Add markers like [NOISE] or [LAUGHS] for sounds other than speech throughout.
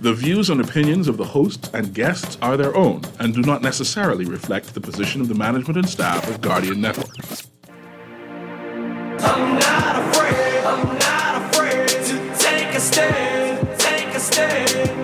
The views and opinions of the hosts and guests are their own and do not necessarily reflect the position of the management and staff of Guardian Network. Afraid, stand, take a stand.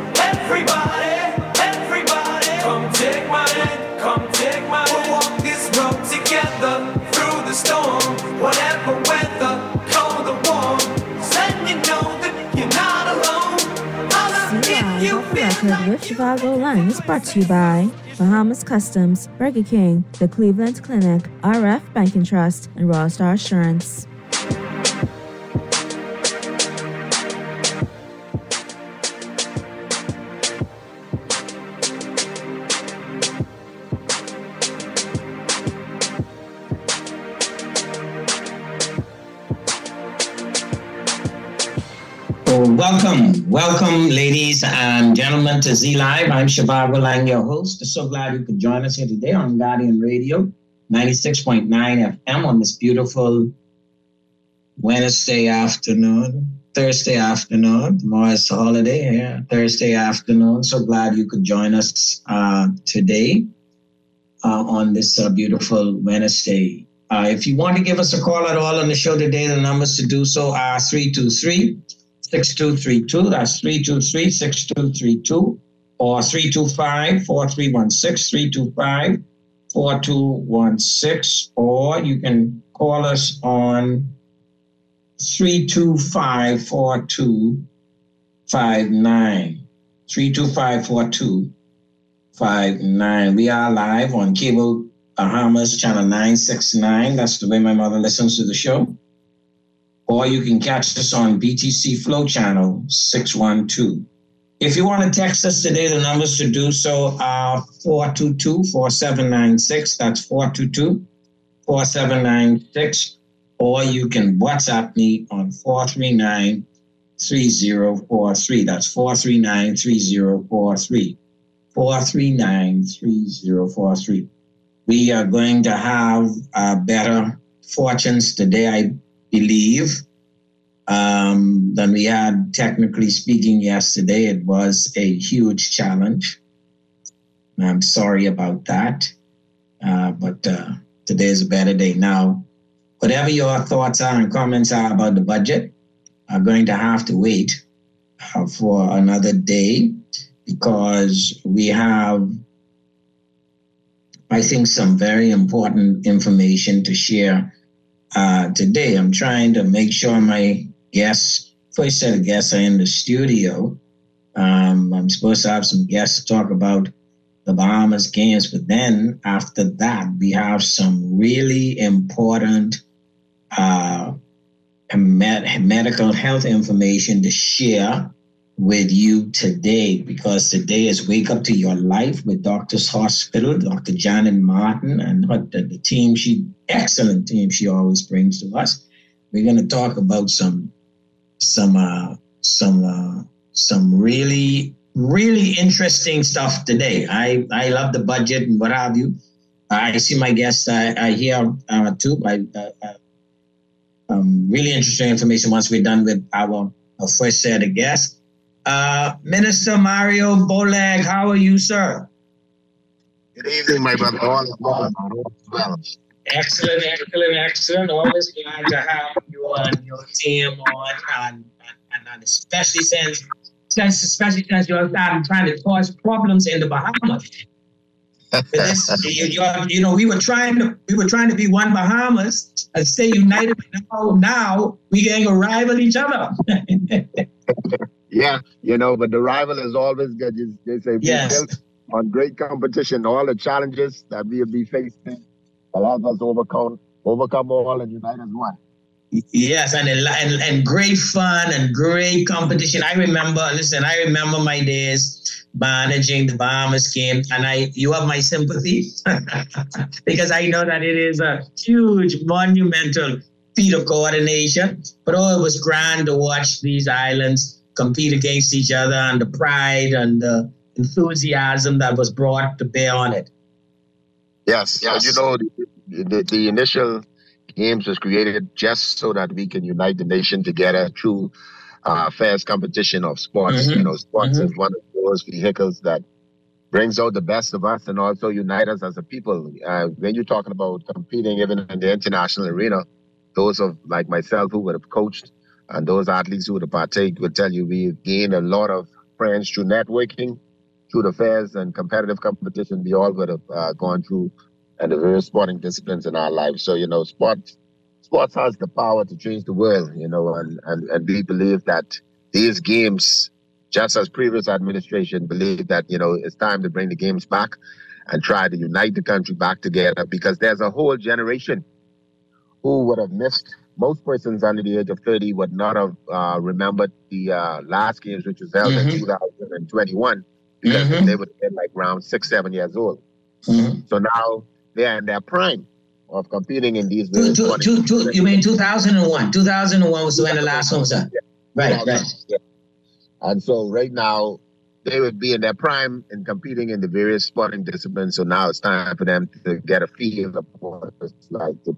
Record with Zhivargo Laing is brought to you by Bahamas Customs, Burger King, the Cleveland Clinic, RF Banking Trust, and Royal Star Assurance. welcome, welcome, ladies and gentlemen, to Z Live. I'm Zhivargo Laing, your host. So glad you could join us here today on Guardian Radio, 96.9 FM on this beautiful Wednesday afternoon, Thursday afternoon. Tomorrow is a holiday here, Thursday afternoon. So glad you could join us uh, today uh, on this uh, beautiful Wednesday. Uh, if you want to give us a call at all on the show today, the numbers to do so are 323 6232. That's 323 6232 or 325 4316 325 4216. Or you can call us on 325 4259. 325 4259. We are live on Cable Bahamas Channel 969. That's the way my mother listens to the show or you can catch us on BTC Flow Channel 612. If you want to text us today, the numbers to do so are 422 4796. That's 422 4796. Or you can WhatsApp me on 439 3043. That's 439 3043. 439 3043. We are going to have uh, better fortunes today. I believe um, than we had, technically speaking, yesterday. It was a huge challenge. I'm sorry about that. Uh, but uh, today is a better day. Now, whatever your thoughts are and comments are about the budget, are going to have to wait uh, for another day because we have, I think, some very important information to share uh, today. I'm trying to make sure my guests, first set of guests, are in the studio. Um, I'm supposed to have some guests to talk about the Bahamas games, but then after that, we have some really important uh, med- medical health information to share with you today because today is Wake Up to Your Life with Doctors Hospital, Dr. Janet Martin, and her, the, team, she excellent team she always brings to us. We're going to talk about some some uh, some uh, some really really interesting stuff today. I I love the budget and what have you. I see my guests I, I hear uh, too. I, um, really interesting information once we're done with our, our first set of guests. Uh, Minister Mario Bowleg, how are you, sir? Good evening, my brother. All well. Excellent, excellent, excellent. Always glad to have you and your team on, and, and, and especially since, since especially since you're starting trying to cause problems in the Bahamas. this, [LAUGHS] you, you, know, we were trying to we were trying to be one Bahamas and stay united. Now, now we going to rival each other. [LAUGHS] Yeah, you know, but the rival is always good. They say yes. on great competition, all the challenges that we'll be facing, allows us overcome, overcome all and unite as one. Yes, and, and and great fun and great competition. I remember, listen, I remember my days managing the Bahamas game, and I you have my sympathy [LAUGHS] because I know that it is a huge, monumental feat of coordination. But oh, it was grand to watch these islands compete against each other and the pride and the enthusiasm that was brought to bear on it. Yes, yes. you know, the, the, the, initial games was created just so that we can unite the nation together through uh, fairs competition of sports. Mm-hmm. You know, sports mm-hmm. is one of those vehicles that brings out the best of us and also unite us as a people. Uh, when you're talking about competing even in the international arena, those of like myself who would have coached and those athletes who would partake would tell you we've gained a lot of friends through networking, through the fairs and competitive competition. We all would have uh, gone through and the various sporting disciplines in our lives. So, you know, sports sports has the power to change the world, you know, and, and, and we believe that these games, just as previous administration believed that, you know, it's time to bring the games back and try to unite the country back together because there's a whole generation who would have missed most persons under the age of 30 would not have uh, remembered the uh, last games, which was held mm-hmm. in 2021, because mm-hmm. they would have been like around six, seven years old. Mm-hmm. So now they're in their prime of competing in these. Two, two, two, two, you mean 2001? 2001 was when the last one was done. Yeah. Right, right. Yeah. And so right now, they would be in their prime and competing in the various sporting disciplines. So now it's time for them to get a feel of what it's like to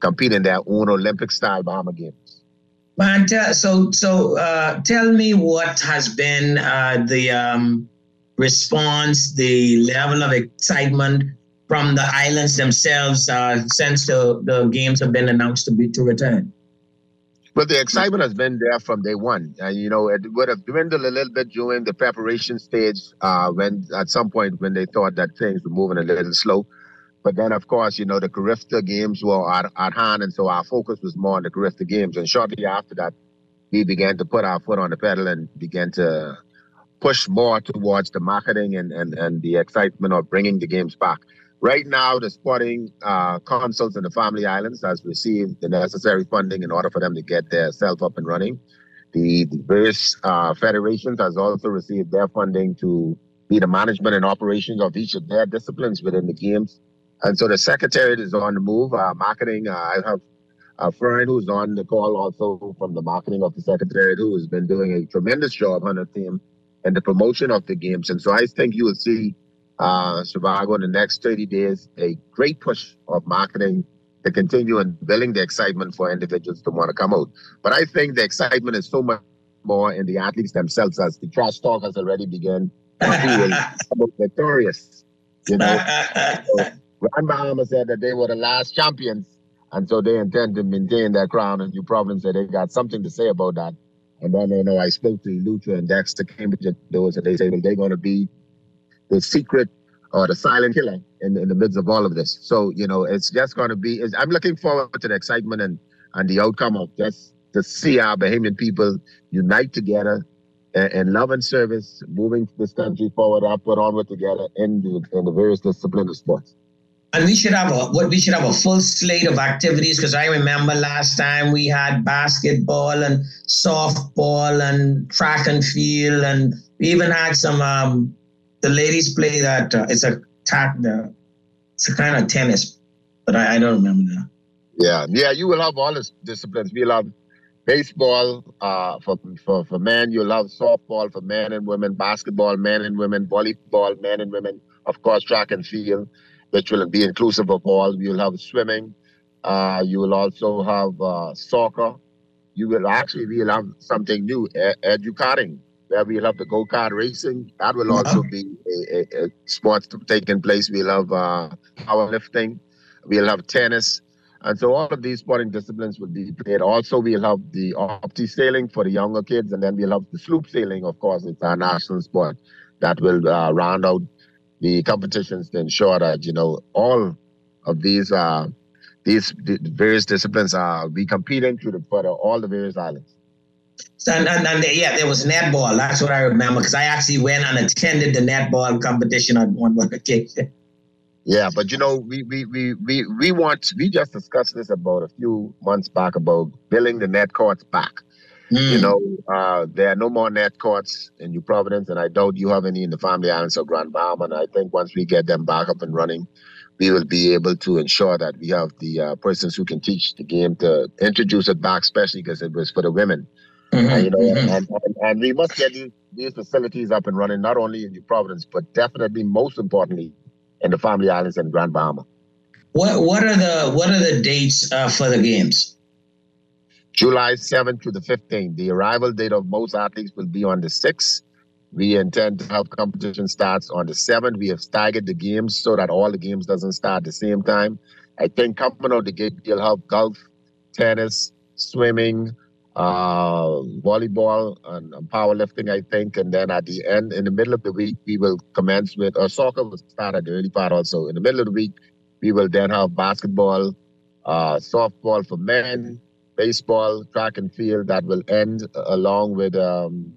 compete in their own Olympic style Bahama Games. Man, so so uh, tell me what has been uh, the um, response, the level of excitement from the islands themselves uh, since the, the games have been announced to be to return? Well, the excitement has been there from day one. Uh, you know, it would have dwindled a little bit during the preparation stage uh, when, at some point, when they thought that things were moving a little slow. But then, of course, you know, the Carifta games were at, at hand, and so our focus was more on the Carifta games. And shortly after that, we began to put our foot on the pedal and began to push more towards the marketing and, and, and the excitement of bringing the games back. Right now, the sporting uh, consuls in the Family Islands has received the necessary funding in order for them to get their self up and running. The, the various uh, federations has also received their funding to be the management and operations of each of their disciplines within the games. And so the secretariat is on the move. Uh, marketing, uh, I have a friend who's on the call also from the marketing of the secretariat who has been doing a tremendous job on the team and the promotion of the games. And so I think you will see uh, Zhivargo in the next 30 days, a great push of marketing to continue and building the excitement for individuals to want to come out. But I think the excitement is so much more in the athletes themselves as the trash talk has already begun. [LAUGHS] Who will victorious? You know, so [LAUGHS] Grand Bahama said that they were the last champions, and so they intend to maintain their crown. And you probably said they got something to say about that. And then you know, I spoke to Lucha and Dexter Cambridge, those, and they say well, they're going to be the secret or the silent killer in, in the midst of all of this. So, you know, it's just going to be, I'm looking forward to the excitement and, and the outcome of just to see our Bahamian people unite together in love and service, moving this country forward, upward, onward together in the, in the various disciplines of sports. And we should have a what we should have a full slate of activities because I remember last time we had basketball and softball and track and field and we even had some um, the ladies play that. Uh, it's a tack. The it's a kind of tennis, but I, I don't remember now. Yeah, yeah. You will have all the disciplines. We'll have baseball uh, for, for for men. You'll have softball for men and women, basketball, men and women, volleyball, men and women. Of course, track and field, which will be inclusive of all. You'll have swimming. Uh, you will also have uh, soccer. You will actually we'll have something new, ed- educating where we'll have the go kart racing. That will also be a, a, a sport taking place. We'll have uh, powerlifting, we'll have tennis. And so all of these sporting disciplines will be played. Also, we'll have the opti sailing for the younger kids, and then we'll have the sloop sailing, of course, it's our national sport that will uh, round out the competitions to ensure that, you know, all of these uh, these various disciplines are be competing through the, for the, all the various islands. And, and, and, yeah, there was netball. That's what I remember because I actually went and attended the netball competition on one, one occasion. Yeah, but you know, we, we we we we want we just discussed this about a few months back about building the net courts back. Mm. You know, uh, there are no more net courts in New Providence, and I doubt you have any in the Family Islands or Grand Bahama. And I think once we get them back up and running, we will be able to ensure that we have the uh, persons who can teach the game to introduce it back, especially because it was for the women. Mm-hmm. you know, mm-hmm. and, and, and, we must get these, these facilities up and running, not only in New Providence, but definitely most importantly in the Family Islands and Grand Bahama. What what are the what are the dates uh, for the games? July 7th to the 15th. The arrival date of most athletes will be on the 6th. We intend to have competition starts on the 7th. We have staggered the games so that all the games doesn't start at the same time. I think coming out the gate, you'll have golf, tennis, swimming, uh, volleyball, and, and powerlifting, I think. And then at the end, in the middle of the week, we will commence with, or soccer will start at the early part also. In the middle of the week, we will then have basketball, uh, softball for men, baseball, track and field that will end along with um,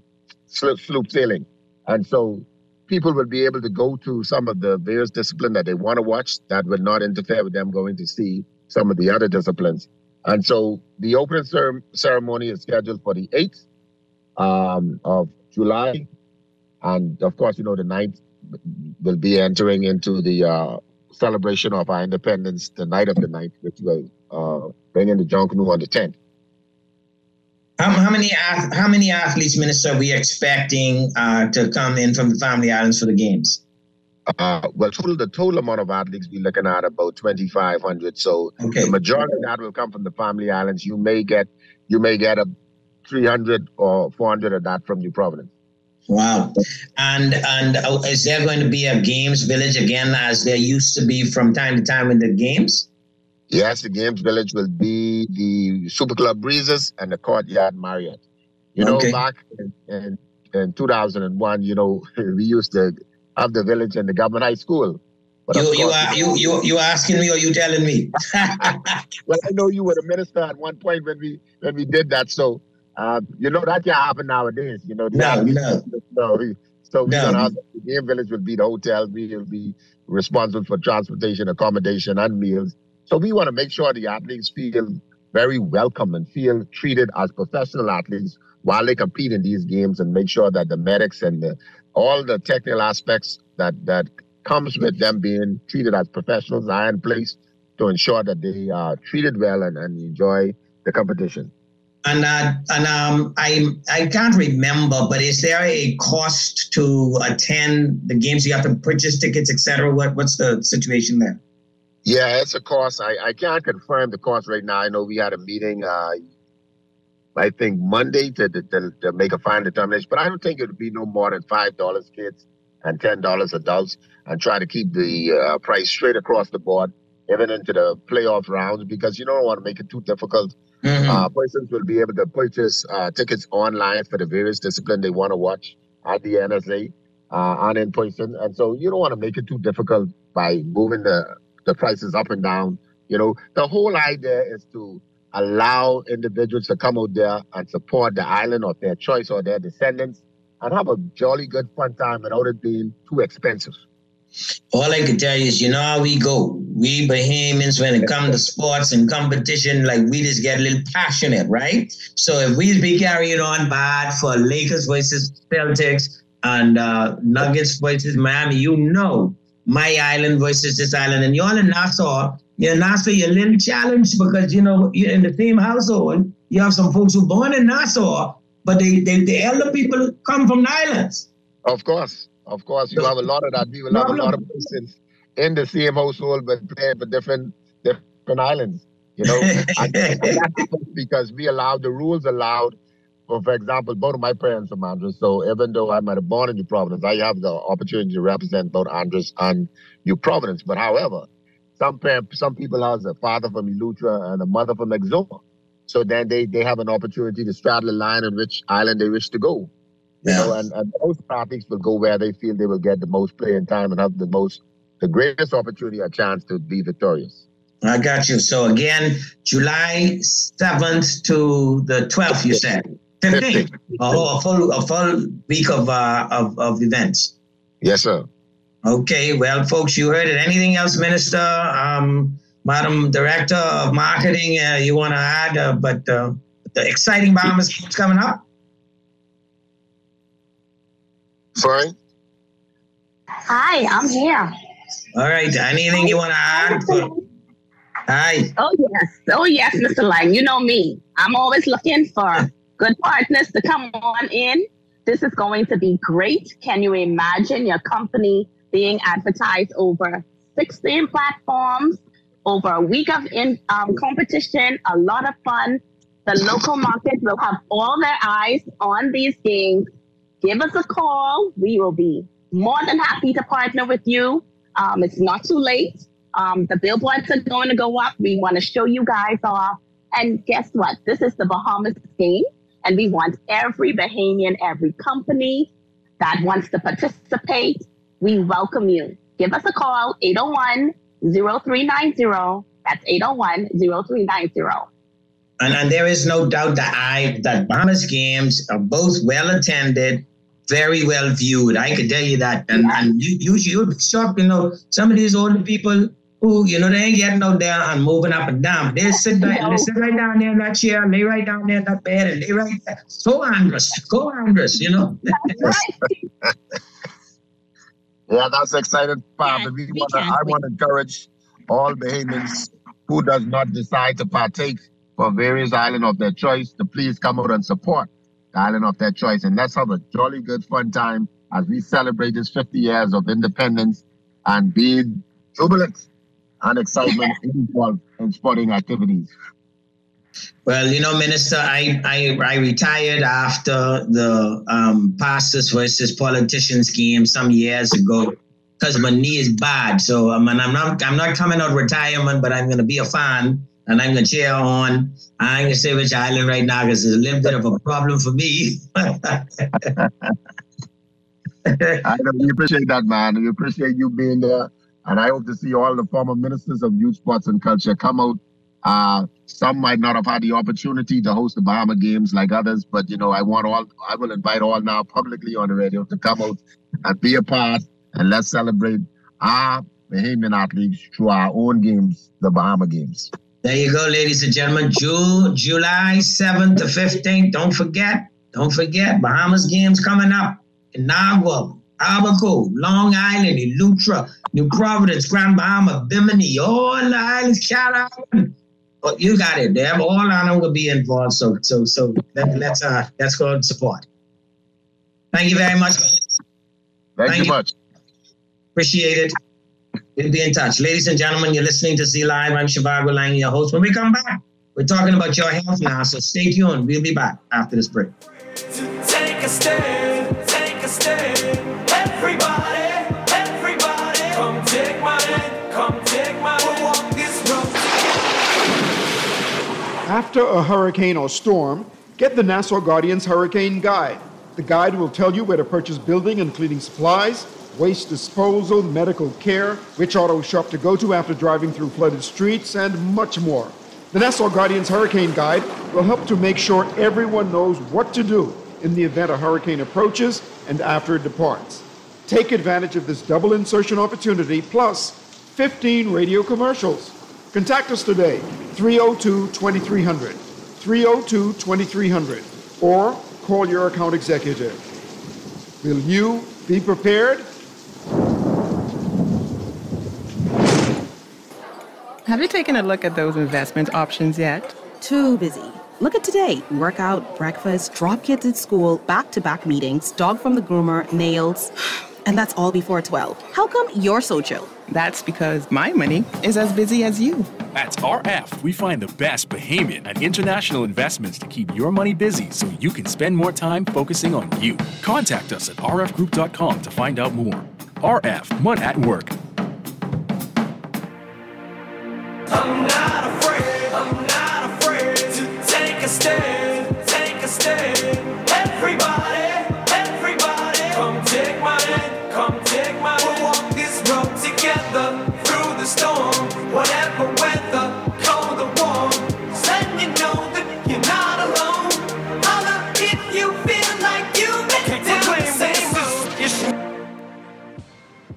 sloop, sloop sailing. And so people will be able to go to some of the various disciplines that they want to watch that will not interfere with them going to see some of the other disciplines. And so the opening ceremony is scheduled for the 8th um, of July. And of course, you know, the 9th will be entering into the uh, celebration of our independence, the night of the 9th, which will uh, bring in the Junkanoo on the 10th. How, how many how many athletes, Minister, are we expecting uh, to come in from the Family Islands for the games? Uh, well, total the total amount of athletes we're looking at about twenty five hundred. So okay. the majority of that will come from the Family Islands. You may get you may get a three hundred or four hundred of that from New Providence. Wow. And and uh, is there going to be a games village again, as there used to be from time to time in the games? Yes, the games village will be the Super Club Breezes and the Courtyard Marriott. You know, okay. back in, in, in 2001, you know, [LAUGHS] we used to have the village and the government high school. But you, you are you you you asking me or you telling me? [LAUGHS] well, I know you were the minister at one point when we when we did that. So uh, you know that can't happen nowadays. You know, no, no. So, so no. Gonna have, the game village will be the hotel. We will be responsible for transportation, accommodation, and meals. So we want to make sure the athletes feel very welcome and feel treated as professional athletes while they compete in these games and make sure that the medics and the, all the technical aspects that that comes with them being treated as professionals are in place to ensure that they are treated well and, and enjoy the competition. And uh, and um, I I can't remember, but is there a cost to attend the games? You have to purchase tickets, etc. What what's the situation there? Yeah, it's a cost. I, I can't confirm the cost right now. I know we had a meeting, uh, I think Monday to, to, to make a final determination, but I don't think it would be no more than $5 kids and $10 adults and try to keep the uh, price straight across the board, even into the playoff rounds, because you don't want to make it too difficult. Mm-hmm. Uh, persons will be able to purchase uh, tickets online for the various discipline they want to watch at the NSA uh, and in person. And so you don't want to make it too difficult by moving the the prices up and down. You know, the whole idea is to allow individuals to come out there and support the island of their choice or their descendants and have a jolly good fun time without it being too expensive. All I can tell you is, you know how we go. We Bahamians, when it comes to sports and competition, like we just get a little passionate, right? So if we be carrying on bad for Lakers versus Celtics and uh, Nuggets versus Miami, you know my island versus this island. And you're in Nassau, you're in Nassau, you're a little challenged because, you know, you're in the same household. You have some folks who born in Nassau, but they, they, the elder people come from the islands. Of course. Of course. You have a lot of that. We will have a lot of persons in the same household, but playing for different, different islands. You know, [LAUGHS] because we allowed the rules allowed well, for example, both of my parents are Andros. So even though I might have born in New Providence, I have the opportunity to represent both Andros and New Providence. But however, some parents, some people have a father from Eleuthera and a mother from Exuma. So then they, they have an opportunity to straddle the line on which island they wish to go. You yeah. know, and, and those athletes will go where they feel they will get the most playing time and have the most the greatest opportunity or chance to be victorious. I got you. So again, July 7th to the 12th, you said. 15. [LAUGHS] Oh, a full, a full week of, uh, of, of events. Yes, sir. Okay, well, folks, you heard it. Anything else, Minister, um, Madam Director of Marketing, uh, you want to add? Uh, but uh, the exciting Bahamas coming up. Sorry. Hi, I'm here. All right. Anything you want to add? For... Hi. Oh yes. Oh yes, Mr. Laing. You know me. I'm always looking for good partners to come on in. This is going to be great. Can you imagine your company being advertised over 16 platforms, over a week of in, um, competition, a lot of fun, The local market will have all their eyes on these games. Give us a call. We will be more than happy to partner with you. Um, it's not too late. Um, the billboards are going to go up. We want to show you guys off. And guess what? This is the Bahamas game. And we want every Bahamian, every company that wants to participate. We welcome you. Give us a call, 801 0390. That's 801 0390. And, and there is no doubt that I that Bahamas games are both well attended, very well viewed. I could tell you that. And Yeah. and you you you'll be shocked, you know, some of these older people who, you know, they ain't getting out there and moving up and down. They sit back, No. they sit right down there in that chair, lay right down there in that bed, and lay right there. So Andros, go Andros, you know. Right? [LAUGHS] Yeah, that's exciting, Bob. Yeah, And we we wanna, can. I want to encourage all Bahamians who does not decide to partake for various island of their choice to please come out and support the island of their choice. And let's have a jolly good fun time as we celebrate this 50 years of independence and be jubilant and excitement involved in sporting activities. Well, you know, Minister, I I, I retired after the um, pastors versus politicians game some years ago because my knee is bad. So I mean, I'm not I'm not coming out retirement, but I'm going to be a fan and I'm going to cheer on. I ain't going to say which island right now because it's a little bit of a problem for me. [LAUGHS] I know we appreciate that, man. We appreciate you being there. And I hope to see all the former ministers of youth, sports, and culture come out. Uh, some might not have had the opportunity to host the Bahama Games like others, but you know, I want all, I will invite all now publicly on the radio to come out and be a part and let's celebrate our Bahamian athletes through our own games, the Bahama Games. There you go, ladies and gentlemen. Ju- July 7th to 15th. Don't forget, don't forget, Bahamas games coming up in Nagua, Abaco, Long Island, Eleuthera, New Providence, Grand Bahama, Bimini, all the islands, Cat Island. Oh, you got it. They have all of them will be involved. So, so, so let, let's uh, let's go and support. Thank you very much. Thank, Thank you you. much. Appreciate it. We'll be in touch. Ladies and gentlemen, you're listening to Z Live. I'm Zhivargo Laing, your host. When we come back, we're talking about your health now. So stay tuned. We'll be back after this break. After a hurricane or storm, get the Nassau Guardians Hurricane Guide. The guide will tell you where to purchase building and cleaning supplies, waste disposal, medical care, which auto shop to go to after driving through flooded streets, and much more. The Nassau Guardians Hurricane Guide will help to make sure everyone knows what to do in the event a hurricane approaches and after it departs. Take advantage of this double insertion opportunity plus 15 radio commercials. Contact us today, 302 2300, 302 2300, or call your account executive. Will you be prepared? Have you taken a look at those investment options yet? Too busy. Look at today workout, breakfast, drop kids at school, back to back meetings, dog from the groomer, nails. [SIGHS] And that's all before 12. How come you're so chill? That's because my money is as busy as you. At RF, we find the best Bahamian and international investments to keep your money busy so you can spend more time focusing on you. Contact us at rfgroup.com to find out more. RF, Mud at Work.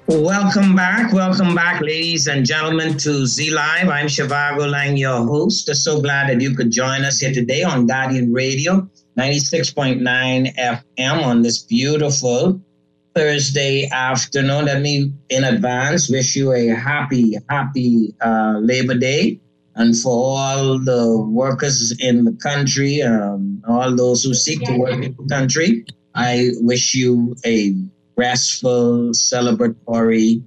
Welcome back. Welcome back, ladies and gentlemen, to Z Live. I'm Zhivargo Laing, your host. So glad that you could join us here today on Guardian Radio, 96.9 FM on this beautiful Thursday afternoon. Let me, in advance, wish you a happy, happy uh, Labor Day. And for all the workers in the country, um, all those who seek to work in the country, I wish you a restful, celebratory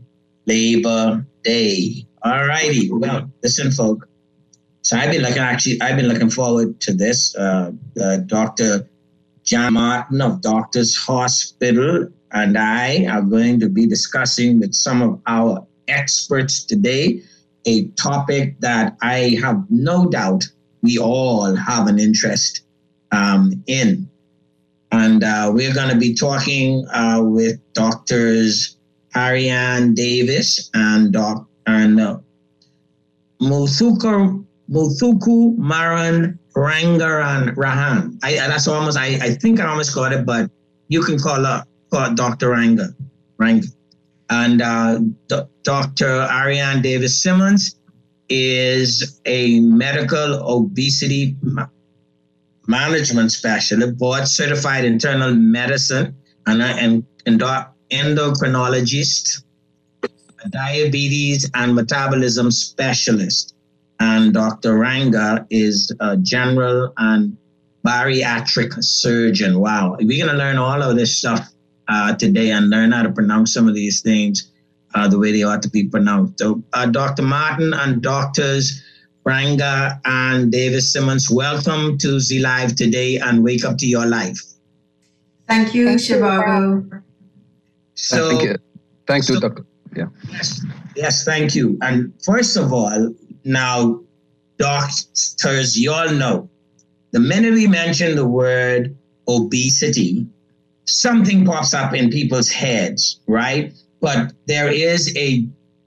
Labor Day. All righty. Well, listen, folk. So I've been looking actually. I've been looking forward to this. Uh, uh, Dr. John Martin of Doctors Hospital and I are going to be discussing with some of our experts today a topic that I have no doubt we all have an interest um, in. And uh, we're going to be talking uh, with doctors Ariane Davis and, doc, and uh, Muthuku, Muthuku Maran Rangaran Rahan. I, that's almost, I, I think I almost got it, but you can call her call Dr. Ranga. Ranga. And uh, D- Dr. Ariane Davis Simmons is a medical obesity management specialist, board certified internal medicine and, and endocrinologist, diabetes and metabolism specialist. And Dr. Ranga is a general and bariatric surgeon. Wow. We're going to learn all of this stuff uh, today and learn how to pronounce some of these things uh, the way they ought to be pronounced. So, uh, Dr. Martin and doctors Ranga and Davis Simmons, welcome to Z Live today and wake up to your life. Thank you, Zhivargo. So, thank you. Thank you, so- Doctor. Yeah. Yes, yes, thank you. And first of all, now, doctors, you all know the minute we mention the word obesity, something pops up in people's heads, right? But there is a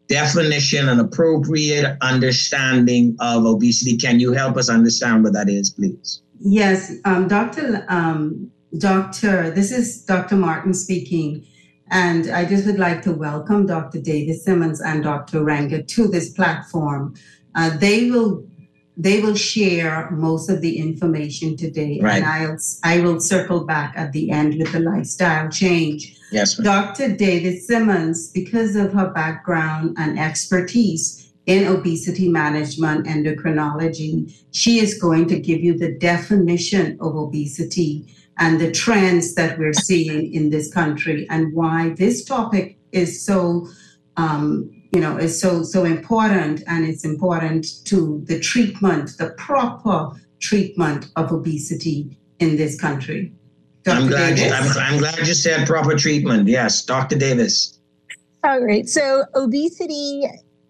definition and appropriate understanding of obesity. Can you help us understand what that is, please? Yes, um, Dr. Um, Doctor, this is Dr. Martin speaking. And I just would like to welcome Dr. Davis Simmons and Dr. Ranga to this platform. Uh, they will they will share most of the information today, Right. and I'll I will circle back at the end with the lifestyle change. Yes, ma'am. Dr. Davis Simmons, because of her background and expertise in obesity management and endocrinology, she is going to give you the definition of obesity and the trends that we're seeing in this country and why this topic is so um, you know is so so important and it's important to the treatment the proper treatment of obesity in this country I'm glad, you, I'm, I'm glad you said proper treatment. Yes, Dr. Davis. All right. So obesity,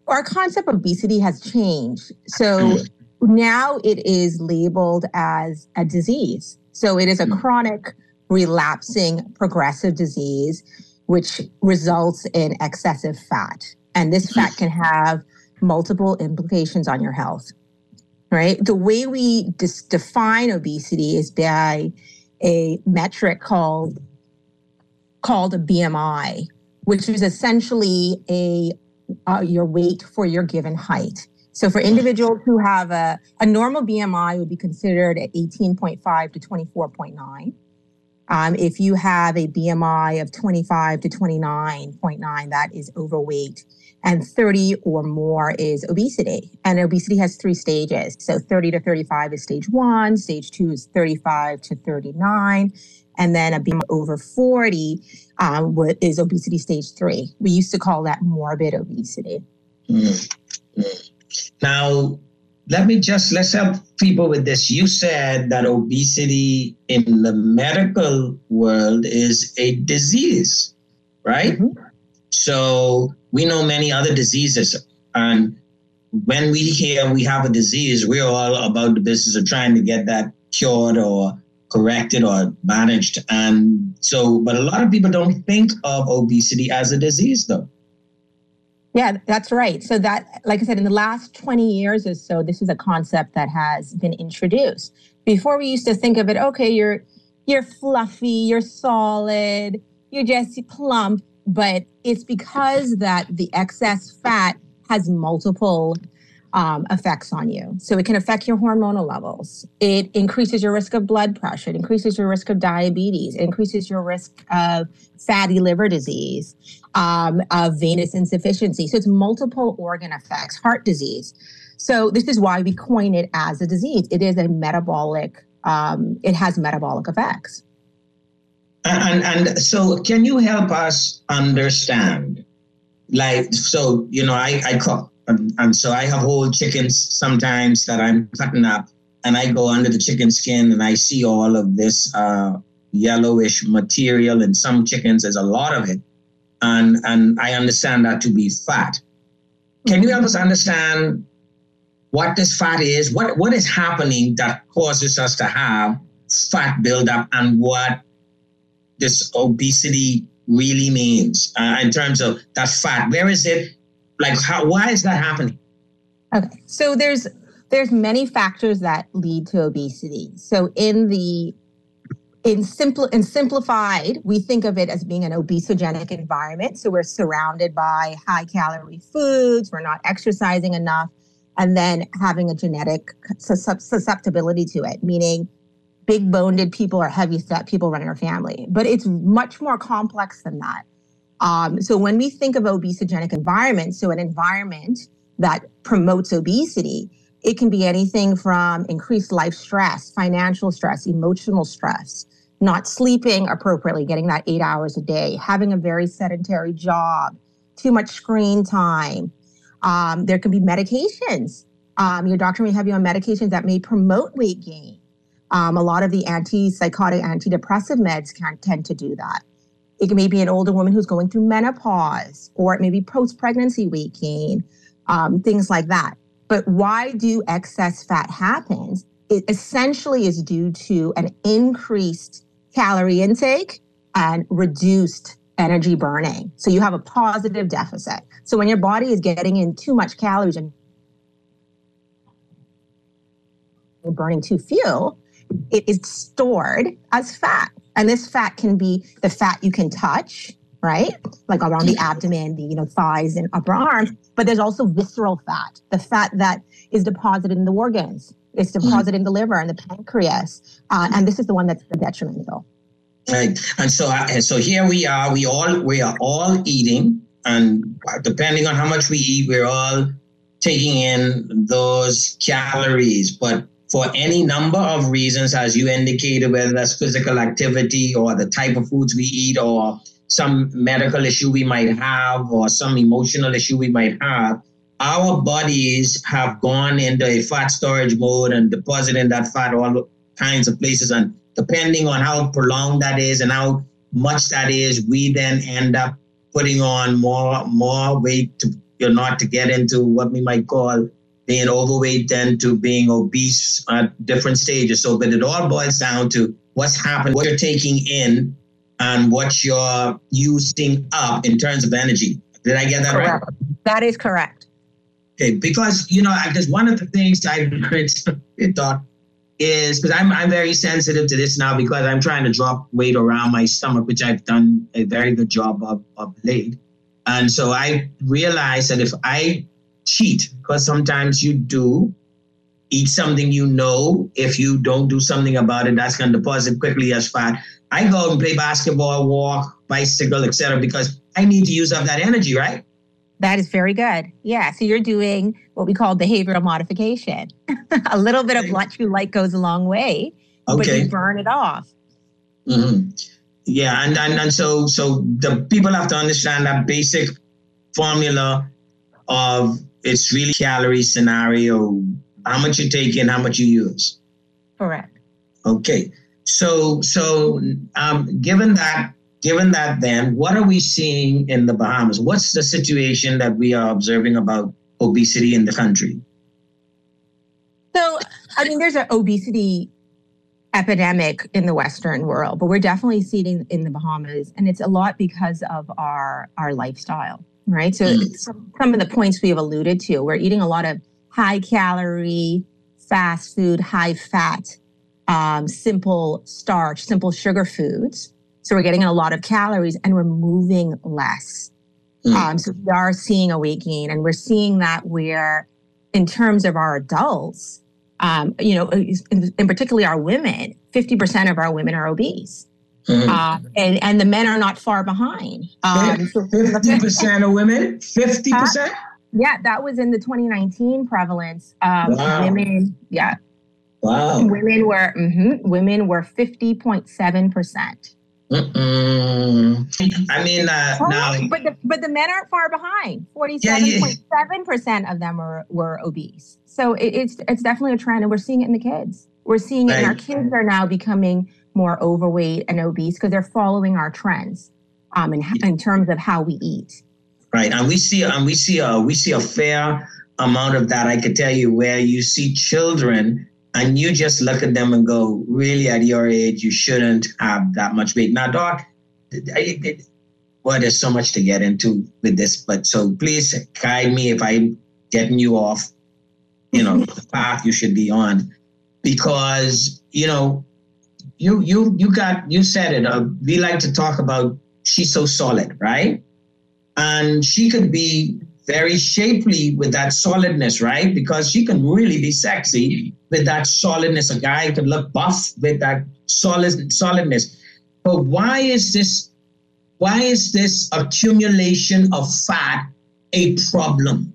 our concept of obesity has changed. So now it is labeled as a disease. So it is a hmm. chronic, relapsing, progressive disease, which results in excessive fat. And this fat can have multiple implications on your health. Right. The way we dis- define obesity is by a metric called called a BMI, which is essentially a uh, your weight for your given height. So for individuals who have a, a normal BMI would be considered at 18.5 to 24.9. Um, if you have a BMI of 25 to 29.9, that is overweight. And 30 or more is obesity. And obesity has three stages. So 30 to 35 is stage one, stage two is 35 to 39. And then a BMI over 40 um, is obesity stage three. We used to call that morbid obesity. Mm. Now, let me just let's help people with this. You said that obesity in the medical world is a disease, right? So we know many other diseases, and when we hear we have a disease, we're all about the business of trying to get that cured or corrected or managed. And so, but a lot of people don't think of obesity as a disease, though. Yeah, that's right. So that, like I said, in the last 20 years or so, this is a concept that has been introduced. Before we used to think of it, okay, you're you're fluffy, you're solid, you're just plump, but it's because that the excess fat has multiple um, effects on you. So it can affect your hormonal levels. It increases your risk of blood pressure. It increases your risk of diabetes. It increases your risk of fatty liver disease, um, of venous insufficiency. So it's multiple organ effects, heart disease. So this is why we coin it as a disease. It is a metabolic. Um, it has metabolic effects. And, and so, can you help us understand? Like, so you know, I I call and, and so I have whole chickens sometimes that I'm cutting up, and I go under the chicken skin and I see all of this uh, yellowish material in some chickens. There's a lot of it, and and I understand that to be fat. Can you help us understand what this fat is? What what is happening that causes us to have fat buildup, and what this obesity really means uh, in terms of that fat? Where is it? Like, how? Why is that happening? Okay, so there's there's many factors that lead to obesity. So in the in simple in simplified, we think of it as being an obesogenic environment. So we're surrounded by high calorie foods, we're not exercising enough, and then having a genetic susceptibility to it, meaning big boned people or heavy set people running our family. But it's much more complex than that. Um, so when we think of obesogenic environment, so an environment that promotes obesity, it can be anything from increased life stress, financial stress, emotional stress, not sleeping appropriately, getting that eight hours a day, having a very sedentary job, too much screen time. Um, there can be medications. Um, your doctor may have you on medications that may promote weight gain. Um, a lot of the antipsychotic, antidepressive meds can tend to do that. It may be an older woman who's going through menopause, or it may be post pregnancy weight gain, um, things like that. But why do excess fat happen? It essentially is due to an increased calorie intake and reduced energy burning. So you have a positive deficit. So when your body is getting in too much calories and burning too few, it is stored as fat. And this fat can be the fat you can touch, right? Like around the abdomen, the you know thighs and upper arms. But there's also visceral fat, the fat that is deposited in the organs. It's mm-hmm. deposited in the liver and the pancreas, uh, and this is the one that's detrimental. Right, and so uh, so here we are. We all we are all eating, and depending on how much we eat, we're all taking in those calories. But for any number of reasons, as you indicated, whether that's physical activity or the type of foods we eat or some medical issue we might have or some emotional issue we might have, our bodies have gone into a fat storage mode and depositing that fat all kinds of places. And depending on how prolonged that is and how much that is, we then end up putting on more more weight to you know, not to get into what we might call being overweight then to being obese at different stages. So, but it all boils down to what's happening, what you're taking in, and what you're using up in terms of energy. Did I get that correct. right? That is correct. Okay, because you know, because one of the things I [LAUGHS] thought is because I'm I'm very sensitive to this now because I'm trying to drop weight around my stomach, which I've done a very good job of of late. And so I realized that if I cheat. Because sometimes you do eat something you know. If you don't do something about it that's going to deposit quickly as fat. I go and play basketball walk bicycle etc because i need to use up that energy right? That is very good. Yeah so you're doing what we call behavioral modification. [LAUGHS] A little bit of what you like goes a long way okay. but you burn it off. Mm-hmm. yeah and, and and so so the people have to understand that basic formula of it's really calorie scenario. How much you take in, how much you use. Correct. Okay. So so um, given that given that then what are we seeing in the Bahamas? What's the situation that we are observing about obesity in the country? So I mean there's an obesity epidemic in the western world but we're definitely seeing in the bahamas and it's a lot because of our our lifestyle right? So mm. some, some of the points we have alluded to, we're eating a lot of high calorie, fast food, high fat, um, simple starch, simple sugar foods. So we're getting a lot of calories and we're moving less. Mm. Um, so we are seeing a weight gain, and we're seeing that where, in terms of our adults, um, you know, in, in particularly our women, 50% of our women are obese. Mm-hmm. Uh, and and the men are not far behind. Um, Fifty percent of women. Fifty percent. Yeah, that was in the 2019 prevalence. Um, wow. Women, yeah. Wow. Women were mm-hmm, women were 50.7 percent. Mm-mm. I mean, uh, Oh, now, but the but the men aren't far behind. Forty-seven point seven percent of them were were obese. So it, it's it's definitely a trend, and we're seeing it in the kids. We're seeing it in our kids are now becoming more overweight and obese because they're following our trends, um, in in terms of how we eat. right, and we see, and we see, a we see a fair amount of that. I could tell you where you see children, and you just look at them and go, really, at your age, you shouldn't have that much weight. Now, Doc, I, I, well, there's so much to get into with this, but so please guide me if I'm getting you off, you know, [LAUGHS] the path you should be on, because you know, you you you got you said it. Uh, we like to talk about she's so solid, right? And she could be very shapely with that solidness, right? Because she can really be sexy with that solidness. A guy can look buff with that solid solidness. But why is this? Why is this accumulation of fat a problem?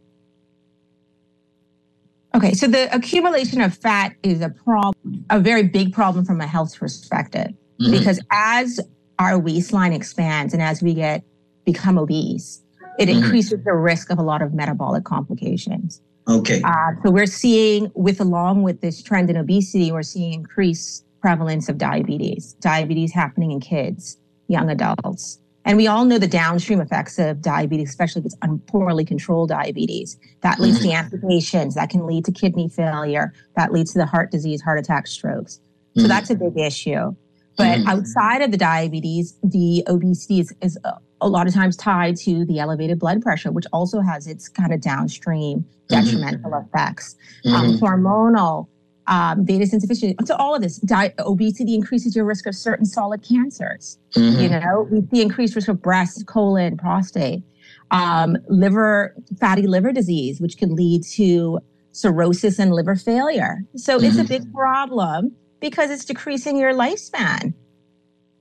Okay, so the accumulation of fat is a problem, a very big problem from a health perspective, Mhm. because as our waistline expands and as we get become obese, it Mhm. increases the risk of a lot of metabolic complications. Okay. Uh, so we're seeing, with along with this trend in obesity, we're seeing increased prevalence of diabetes. Diabetes happening in kids, young adults, and we all know the downstream effects of diabetes, especially if it's poorly controlled diabetes. That leads to amputations. That can lead to kidney failure. That leads to the heart disease, heart attack, strokes. So Mhm. that's a big issue. But Mhm. outside of the diabetes, the obesity is, is a, a lot of times tied to the elevated blood pressure, which also has its kind of downstream detrimental effects. Um, Mhm. hormonal, um, beta insufficiency. So all of this, di- obesity increases your risk of certain solid cancers. Mhm. You know, we see increased risk of breast, colon, prostate, um, liver, fatty liver disease, which can lead to cirrhosis and liver failure. So it's a Mhm. big problem because it's decreasing your lifespan.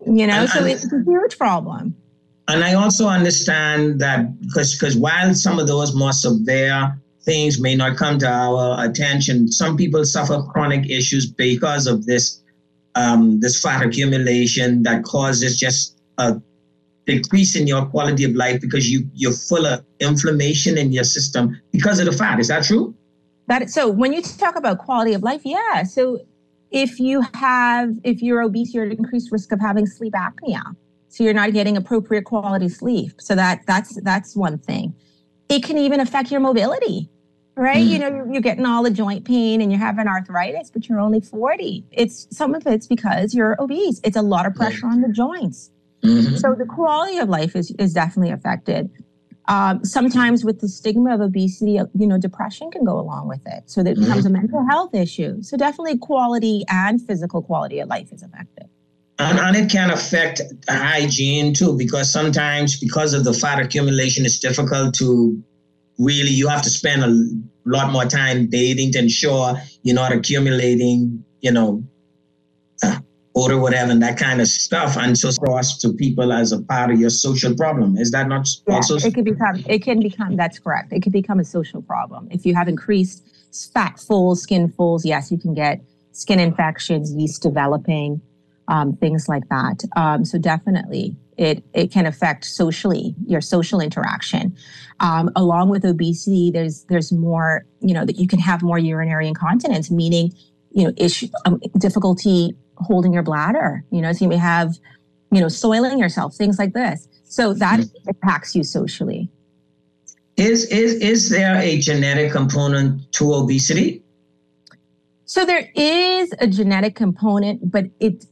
You know, And- so and- it's a huge problem. And I also understand that because because while some of those more severe things may not come to our attention, some people suffer chronic issues because of this um, this fat accumulation that causes just a decrease in your quality of life because you you're full of inflammation in your system because of the fat. Is that true? That so when you talk about quality of life, yeah. So if you have if you're obese, you're at increased risk of having sleep apnea. So you're not getting appropriate quality sleep. So that that's that's one thing. It can even affect your mobility. Right? Mm. You know, you're, getting all the joint pain and you're having arthritis, but you're only 40. It's some of it's because you're obese. It's a lot of pressure on the joints. Mhm. So the quality of life is is definitely affected. Um, sometimes with the stigma of obesity, uh, you know, depression can go along with it. So that it becomes a mental health issue. So definitely quality and physical quality of life is affected. And, and it can affect hygiene too, because sometimes because of the fat accumulation, it's difficult to really, you have to spend a lot more time bathing to ensure you're not accumulating, you know, uh, odor, whatever, and that kind of stuff. And so cross to people as a part of your social problem. Is that not Yeah, also? it can become it can become that's correct. It can become a social problem. If you have increased fat folds, skin folds, yes, you can get skin infections, yeast developing, um, things like that. Um, so definitely, it it can affect socially your social interaction. Um, along with obesity, there's there's more you know that you can have more urinary incontinence, meaning you know issue um, difficulty holding your bladder. You know, so you may have you know soiling yourself, things like this. So that impacts you socially. Is, is, is there a genetic component to obesity? So there is a genetic component, but it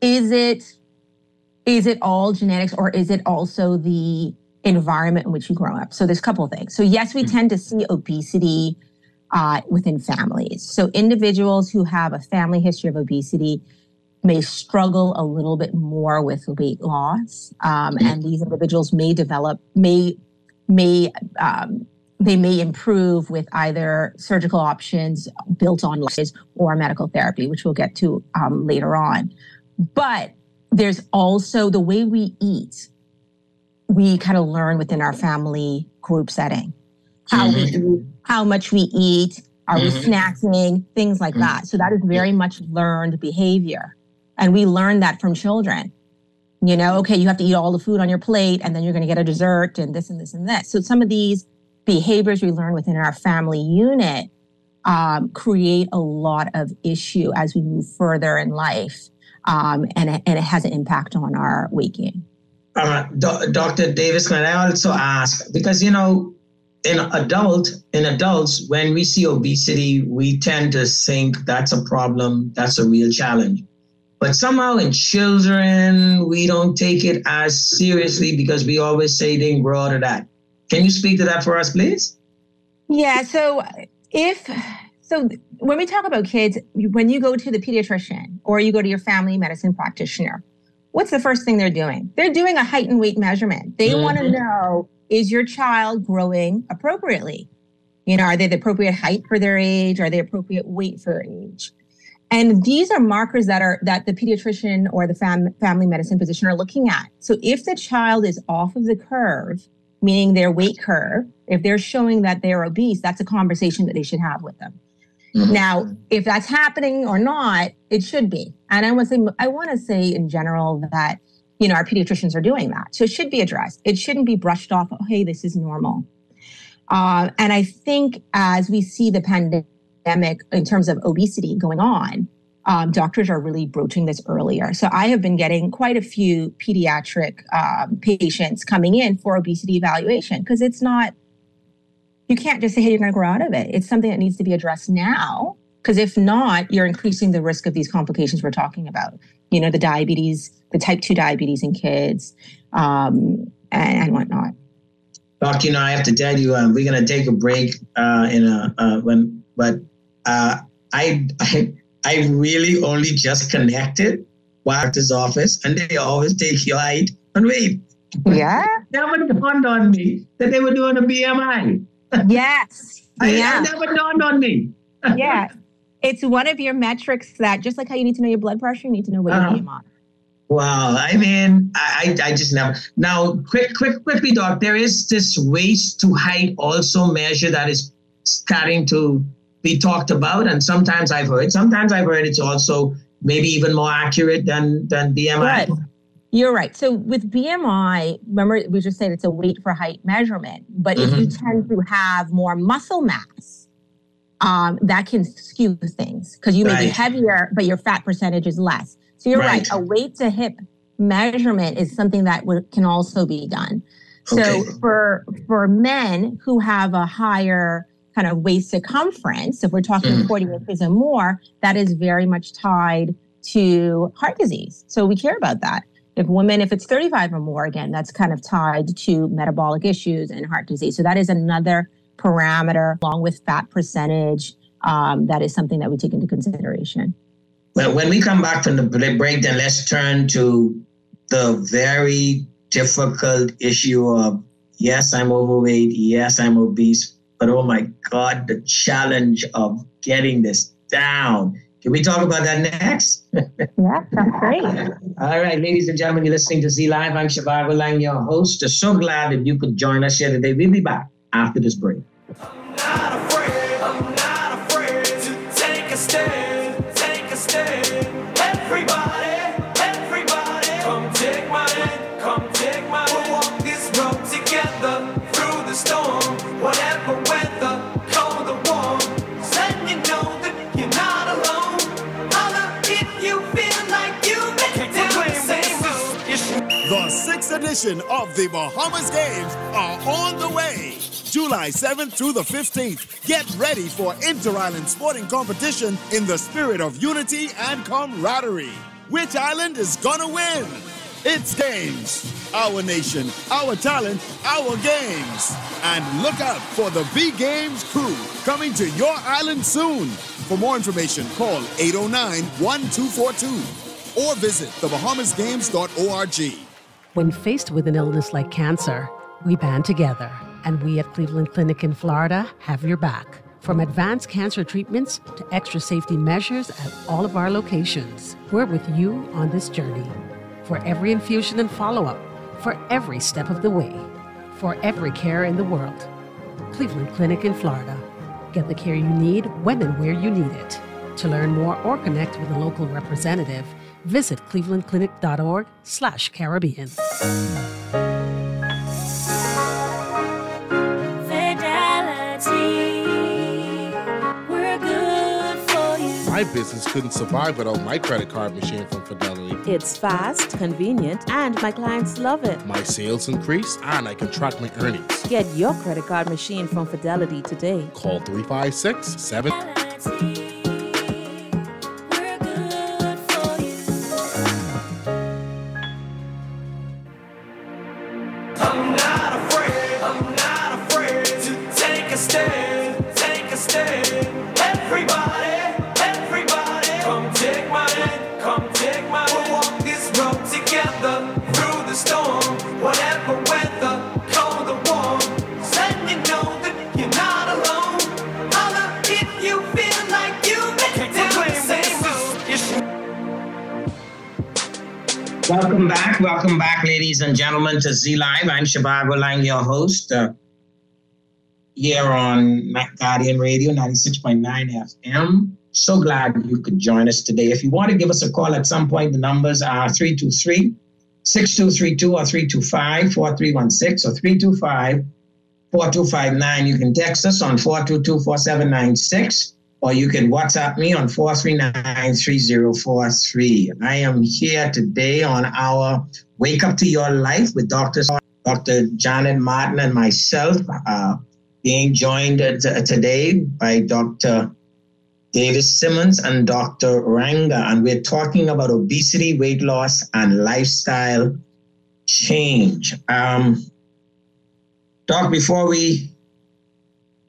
is it is it all genetics or is it also the environment in which you grow up? So there's a couple of things. So yes, we tend to see obesity uh, within families. So individuals who have a family history of obesity may struggle a little bit more with weight loss, um, and these individuals may develop may may um, they may improve with either surgical options built on lies or medical therapy, which we'll get to um, later on. But there's also the way we eat. We kind of learn within our family group setting how we eat, how much we eat, are we Mhm. snacking, things like that. So that is very much learned behavior, and we learn that from children. You know, okay, you have to eat all the food on your plate and then you're going to get a dessert and this and this and this. So some of these behaviors we learn within our family unit um, create a lot of issue as we move further in life. Um, and, it, and it has an impact on our weight gain. Uh, Do- Dr. Davis, can I also ask, because, you know, in adult in adults when we see obesity we tend to think that's a problem that's a real challenge but somehow in children we don't take it as seriously because we always say they can grow out of that can you speak to that for us please yeah so if so when we talk about kids when you go to the pediatrician or you go to your family medicine practitioner what's the first thing they're doing they're doing a height and weight measurement they mm-hmm. want to know is your child growing appropriately? You know, are they the appropriate height for their age? Are they appropriate weight for their age? And these are markers that are that the pediatrician or the fam- family medicine physician are looking at. So if the child is off of the curve, meaning their weight curve, if they're showing that they're obese, that's a conversation that they should have with them. Mm-hmm. Now, if that's happening or not, it should be. And I want to say, I want to say in general that you know, our pediatricians are doing that. So it should be addressed. It shouldn't be brushed off. Oh, hey, this is normal. Uh, and I think as we see the pandemic in terms of obesity going on, um, doctors are really broaching this earlier. So I have been getting quite a few pediatric um, patients coming in for obesity evaluation because it's not, you can't just say, hey, you're going to grow out of it. It's something that needs to be addressed now. Because if not, you're increasing the risk of these complications we're talking about. You know, the diabetes, the type 2 diabetes in kids um, and, and, whatnot. Doc, you know, I have to tell you, um, we're going to take a break uh, in a, uh, when, but uh, I, I, I really only just connected doctor's office and they always take your height and weight. Yeah. never dawned on me that they were doing a BMI. Yes. I, yeah. never dawned on me. [LAUGHS] yeah. It's one of your metrics that just like how you need to know your blood pressure, you need to know what uh-huh. your BMI Wow, I mean, I, I just never. Now, quick, quick, quickly, doc. There is this waist to height also measure that is starting to be talked about, and sometimes I've heard, sometimes I've heard it's also maybe even more accurate than than BMI. Right. You're right. So with BMI, remember we just said it's a weight for height measurement, but mm-hmm. if you mm-hmm. tend to have more muscle mass, um, that can skew things because you may right. be heavier, but your fat percentage is less. So you're right. right. A weight to hip measurement is something that w- can also be done. So okay. for for men who have a higher kind of waist circumference, if we're talking mm. 40 inches or more, that is very much tied to heart disease. So we care about that. If women, if it's 35 or more, again, that's kind of tied to metabolic issues and heart disease. So that is another parameter along with fat percentage. Um, that is something that we take into consideration. Well, when we come back from the break, then let's turn to the very difficult issue of yes, I'm overweight, yes, I'm obese, but oh my God, the challenge of getting this down. Can we talk about that next? [LAUGHS] yeah, that's great. [LAUGHS] All right, ladies and gentlemen, you're listening to Z Live. I'm Zhivargo Laing, your host. So glad that you could join us here today. We'll be back after this break. Edition of the Bahamas Games are on the way. July 7th through the 15th. Get ready for inter island sporting competition in the spirit of unity and camaraderie. Which island is gonna win? It's games. Our nation, our talent, our games. And look out for the B Games crew coming to your island soon. For more information, call 809 1242 or visit thebahamasgames.org. When faced with an illness like cancer, we band together, and we at Cleveland Clinic in Florida have your back. From advanced cancer treatments to extra safety measures at all of our locations, we're with you on this journey. For every infusion and follow up, for every step of the way, for every care in the world. Cleveland Clinic in Florida. Get the care you need when and where you need it. To learn more or connect with a local representative, Visit clevelandclinic.org slash Caribbean. Fidelity, we're good for you. My business couldn't survive without my credit card machine from Fidelity. It's fast, convenient, and my clients love it. My sales increase and I can track my earnings. Get your credit card machine from Fidelity today. Call 356 7. And gentlemen, to Z Live. I'm Zhivargo Laing, your host, uh, here on Guardian Radio 96.9 FM. So glad you could join us today. If you want to give us a call at some point, the numbers are 323 6232 or 325 4316 or 325 4259. You can text us on 422 4796 or you can WhatsApp me on 439-3043. I am here today on our Wake Up to Your Life with Dr. Dr. Janet Martin and myself, uh, being joined today by Dr. Davis Simmons and Dr. Ranga, and we're talking about obesity, weight loss, and lifestyle change. Um, Doc, before we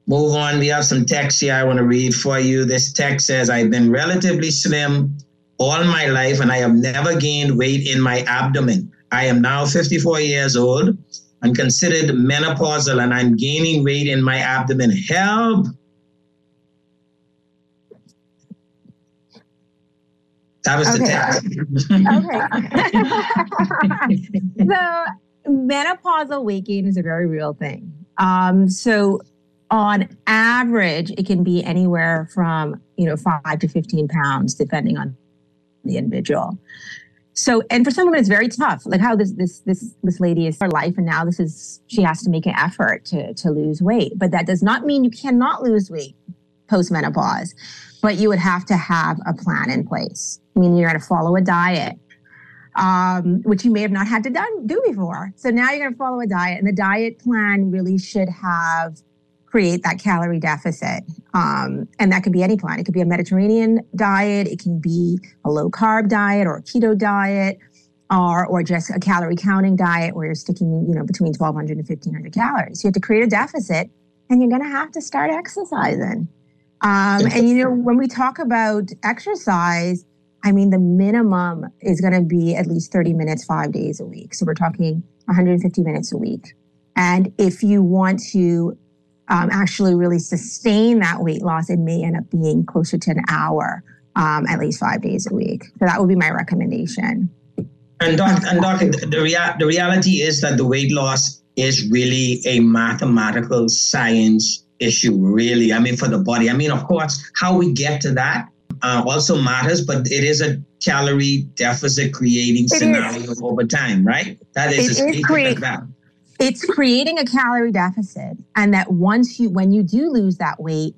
move on. We have some text here I want to read for you. This text says, I've been relatively slim all my life and I have never gained weight in my abdomen. I am now 54 years old and considered menopausal and I'm gaining weight in my abdomen. Help! That was the text. Okay. [LAUGHS] so menopausal weight gain is a very real thing. Um, so on average, it can be anywhere from you know five to fifteen pounds, depending on the individual. So, and for some women, it's very tough. Like how this this this this lady is her life, and now this is she has to make an effort to to lose weight. But that does not mean you cannot lose weight post menopause. But you would have to have a plan in place. I mean, you're going to follow a diet um, which you may have not had to done, do before. So now you're going to follow a diet, and the diet plan really should have create that calorie deficit. Um, and that could be any plan. It could be a Mediterranean diet, it can be a low carb diet or a keto diet. Or, or just a calorie counting diet where you're sticking, you know, between 1,200 and 1,500 calories. You have to create a deficit, and you're going to have to start exercising. Um, and you know, when we talk about exercise, I mean, the minimum is going to be at least 30 minutes, five days a week. So we're talking 150 minutes a week. And if you want to um, actually really sustain that weight loss, it may end up being closer to an hour, um, at least five days a week. So that would be my recommendation. And doc, and doc, the, rea- the reality is that the weight loss is really a mathematical science issue, really. I mean, for the body. I mean, of course, how we get to that uh, also matters, but it is a calorie deficit creating It scenario over time, right? That is, It a is create- of that. It's creating a calorie deficit and that once you when you do lose that weight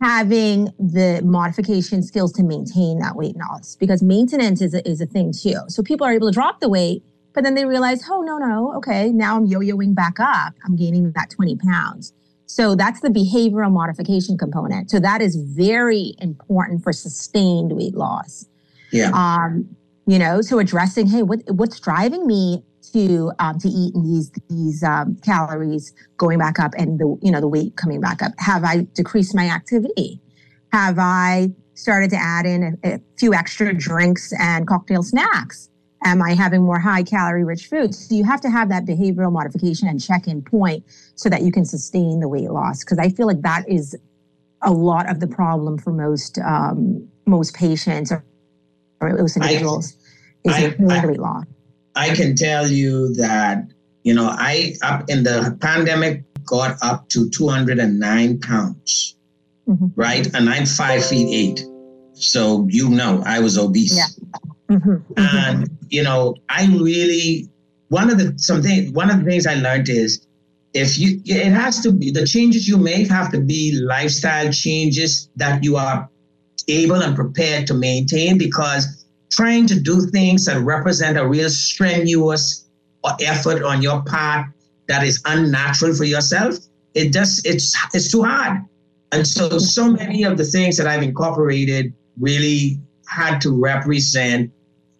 having the modification skills to maintain that weight loss because maintenance is a, is a thing too. So people are able to drop the weight but then they realize oh no no okay now i'm yo-yoing back up. I'm gaining that 20 pounds. So that's the behavioral modification component. So that is very important for sustained weight loss. Yeah. um, you know, so addressing, hey, what what's driving me to um, to eat and these these um, calories going back up and the you know the weight coming back up? Have I decreased my activity? Have I started to add in a, a few extra drinks and cocktail snacks? Am I having more high calorie rich foods? So you have to have that behavioral modification and check in point so that you can sustain the weight loss. Because I feel like that is a lot of the problem for most um, most patients or, or most individuals is I- maintaining I- weight loss. I can tell you that, you know, I up in the pandemic got up to 209 pounds, Mm-hmm. right? And I'm five feet eight. So, you know, I was obese, Yeah. And you know, I really one of the something one of the things I learned is if you it has to be the changes you make have to be lifestyle changes that you are able and prepared to maintain because trying to do things that represent a real strenuous effort on your part that is unnatural for yourself it just it's it's too hard. And so so many of the things that i've incorporated really had to represent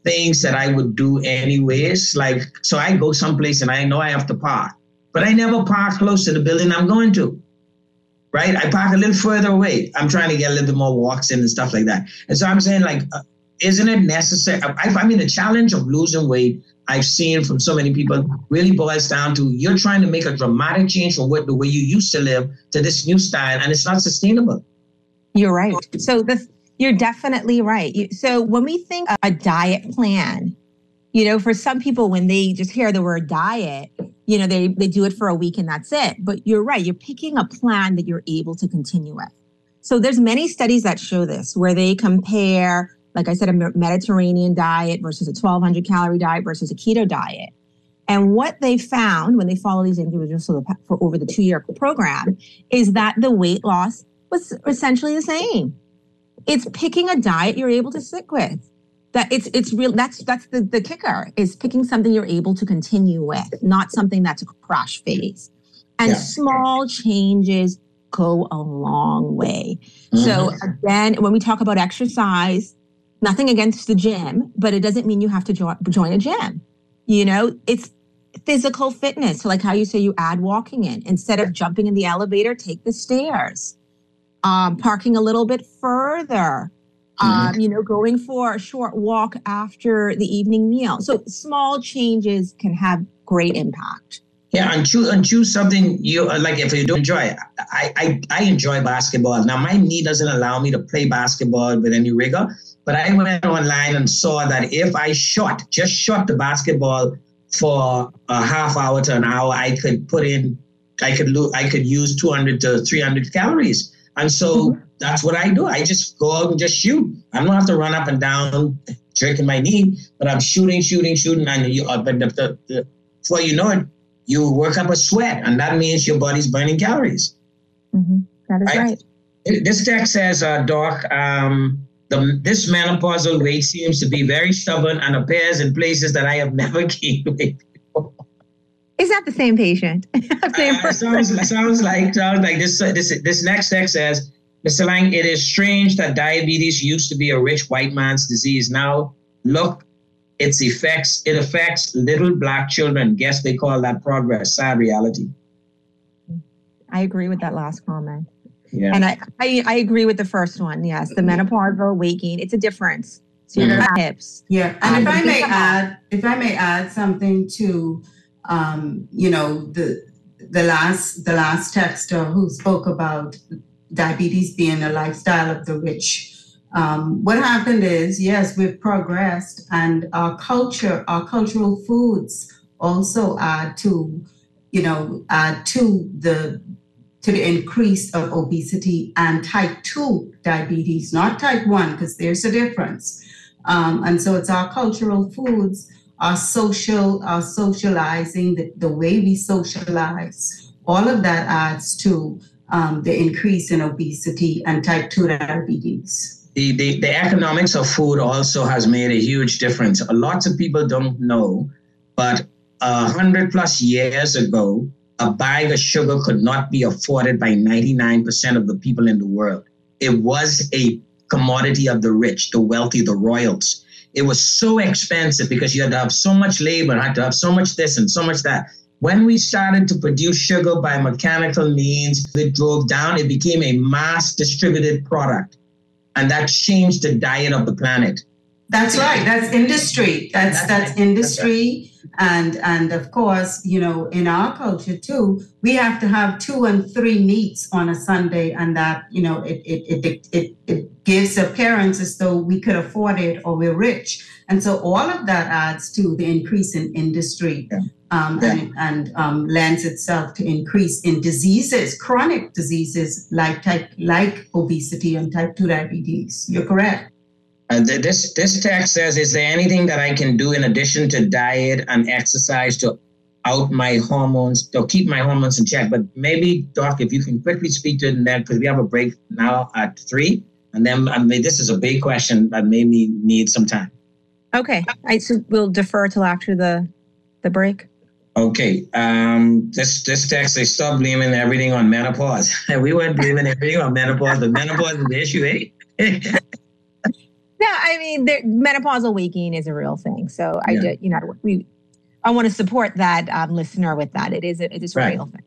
things that i would do anyways. Like so i go someplace and i know i have to park but i never park close to the building i'm going to right? I park a little further away. I'm trying to get a little bit more walks in and stuff like that. And so i'm saying like uh, isn't it necessary I, I mean the challenge of losing weight I've seen from so many people really boils down to you're trying to make a dramatic change from what the way you used to live to this new style, and it's not sustainable. You're right. So this, you're definitely right. You, so when we think a diet plan, you know, for some people, when they just hear the word diet, you know, they they do it for a week and that's it. But you're right. You're picking a plan that you're able to continue with. So there's many studies that show this, where they compare like I said, a Mediterranean diet versus a 1200 calorie diet versus a keto diet. And what they found when they follow these individuals for, the, for over the two year program is that the weight loss was essentially the same. It's picking a diet you're able to stick with. That it's it's real. That's that's the the kicker is picking something you're able to continue with, not something that's a crash phase. And Yeah. small changes go a long way. So mm-hmm. again, when we talk about exercise, nothing against the gym, but it doesn't mean you have to jo- join a gym. You know, it's physical fitness. So like how you say you add walking in instead of jumping in the elevator, take the stairs. Um, parking a little bit further. Um, you know, going for a short walk after the evening meal. So small changes can have great impact. Yeah, and choose and choose something you uh, like. If you don't enjoy, I, I I enjoy basketball. Now my knee doesn't allow me to play basketball with any rigor, but I went online and saw that if I shot, just shot the basketball for a half hour to an hour, I could put in, I could lo- I could use 200 to 300 calories, and so that's what I do. I just go out and just shoot. I don't have to run up and down jerking my knee, but I'm shooting, shooting, shooting, and you. Uh, but the, the, the, before you know it, you work up a sweat, and that means your body's burning calories. That is Right. right. This text says, uh, Doc, um, the, this menopausal weight seems to be very stubborn and appears in places that I have never [LAUGHS] gained weight. Is that the same patient? [LAUGHS] same Uh, sounds, sounds like sounds like this. Uh, this this next text says, Mr. Laing, it is strange that diabetes used to be a rich white man's disease. Now look, its effects. It affects little black children. Guess they call that progress. Sad reality. I agree with that last comment. Yeah. And I, I, I agree with the first one. Yes, the menopausal weight gain, it's a difference. So gonna have hips. Yeah, and Um, if I may add, if I may add something to, um, you know, the the last the last texter who spoke about diabetes being a lifestyle of the rich. Um, what happened is, yes, we've progressed, and our culture, our cultural foods, also add to, you know, add to the to the increase of obesity and type 2 diabetes, not type 1, because there's a difference. Um, and so it's our cultural foods, our social, our socializing, the, the way we socialize, all of that adds to um, the increase in obesity and type 2 diabetes. the, the, the economics of food also has made a huge difference. Lots of people don't know, but a hundred plus years ago, a bag of sugar could not be afforded by 99% of the people in the world. It was a commodity of the rich, the wealthy, the royals. It was so expensive because you had to have so much labor, had to have so much this and so much that. When we started to produce sugar by mechanical means, it drove down, it became a mass distributed product and that changed the diet of the planet. That's right. That's industry. That's that's industry, and and of course, you know, in our culture too, we have to have two and three meats on a Sunday, and that you know, it it it it, it gives appearance as though we could afford it or we're rich, and so all of that adds to the increase in industry. Um, and and um, lends itself to increase in diseases, chronic diseases like type like obesity and type two diabetes. You're correct. Uh, th- this this text says, "Is there anything that I can do in addition to diet and exercise to out my hormones to keep my hormones in check?" But maybe, Doc, if you can quickly speak to it, and then because we have a break now at three, and then I mean, this is a big question that maybe need some time. Okay, I so we'll defer till after the the break. Okay, um, this this text they stop blaming everything on menopause. [LAUGHS] we weren't blaming everything on menopause, but menopause is the issue, eh? [LAUGHS] No, I mean, there, menopausal waking is a real thing. So I Yeah. did, you know, we, I want to support that um, listener with that. It is, a, it is a Right. real thing.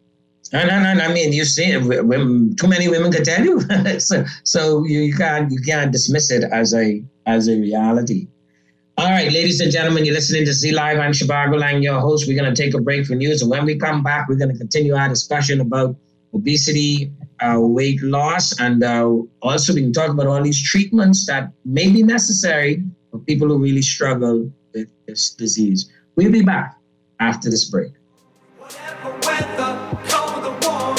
No, no, no, no. I mean, you see, women, too many women can tell you. [LAUGHS] so, so you, you can't you can't dismiss it as a as a reality. All right, ladies and gentlemen, you're listening to Z Live. I'm Zhivargo Laing, your host. We're going to take a break for news, and when we come back, we're going to continue our discussion about obesity, uh, weight loss, and uh, also we can talk about all these treatments that may be necessary for people who really struggle with this disease. We'll be back after this break. weather, cold or warm,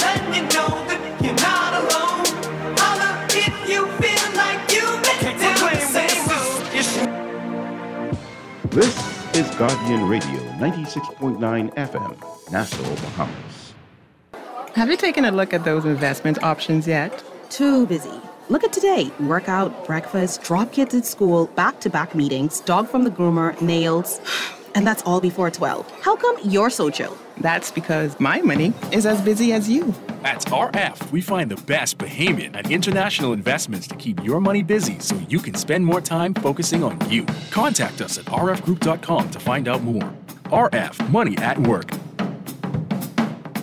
letting you know that you're not alone. Holla if you feel like you've been down the same road. This is Guardian Radio 96.9 FM, Nassau, Bahamas. Have you taken a look at those investment options yet? Too busy. Look at today workout, breakfast, drop kids at school, back to back meetings, dog from the groomer, nails. [SIGHS] And that's all before 12. How come you're so chill? That's because my money is as busy as you. At RF, we find the best Bahamian and international investments to keep your money busy so you can spend more time focusing on you. Contact us at rfgroup.com to find out more. RF, money at work.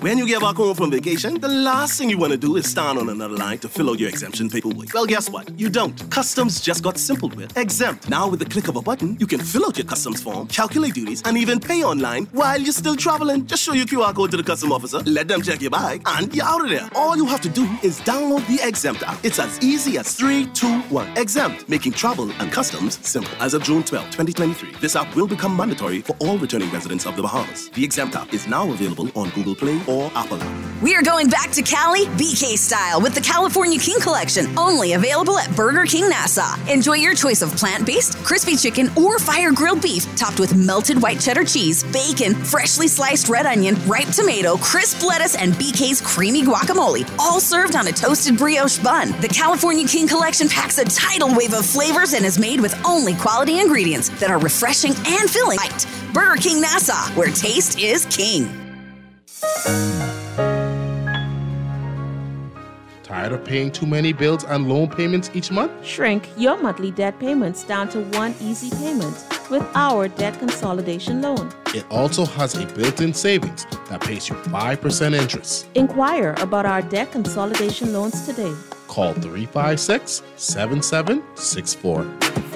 When you get back home from vacation, the last thing you want to do is stand on another line to fill out your exemption paperwork. Well, guess what? You don't. Customs just got simple with exempt. Now, with the click of a button, you can fill out your customs form, calculate duties, and even pay online while you're still traveling. Just show your QR code to the customs officer, let them check your bag, and you're out of there. All you have to do is download the Exempt app. It's as easy as 3, 2, 1. Exempt, making travel and customs simple. As of June 12, 2023, this app will become mandatory for all returning residents of the Bahamas. The Exempt app is now available on Google Play or. We are going back to Cali BK style with the California King Collection, only available at Burger King Nassau. Enjoy your choice of plant based, crispy chicken, or fire grilled beef topped with melted white cheddar cheese, bacon, freshly sliced red onion, ripe tomato, crisp lettuce, and BK's creamy guacamole, all served on a toasted brioche bun. The California King Collection packs a tidal wave of flavors and is made with only quality ingredients that are refreshing and filling. Burger King Nassau, where taste is king. Tired of paying too many bills and loan payments each month? Shrink your monthly debt payments down to one easy payment with our debt consolidation loan. It also has a built in savings that pays you 5% interest. Inquire about our debt consolidation loans today. Call 356 7764.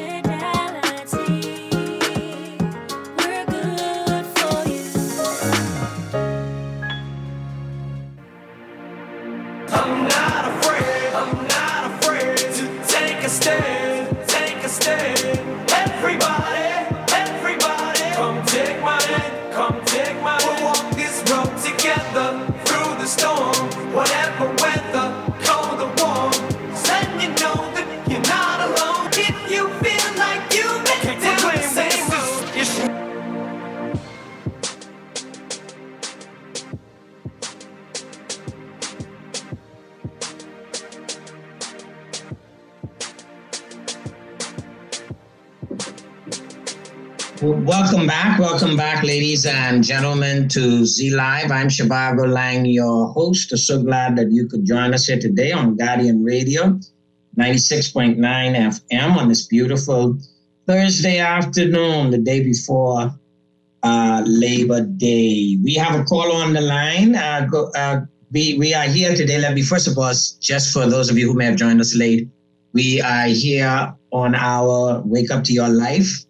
Ladies and gentlemen, to Z Live. I'm Zhivargo Laing, your host. I'm So glad that you could join us here today on Guardian Radio, 96.9 FM on this beautiful Thursday afternoon, the day before uh, Labor Day. We have a call on the line. Uh, go, uh, we, we are here today. Let me, first of all, just for those of you who may have joined us late, we are here on our Wake Up to Your Life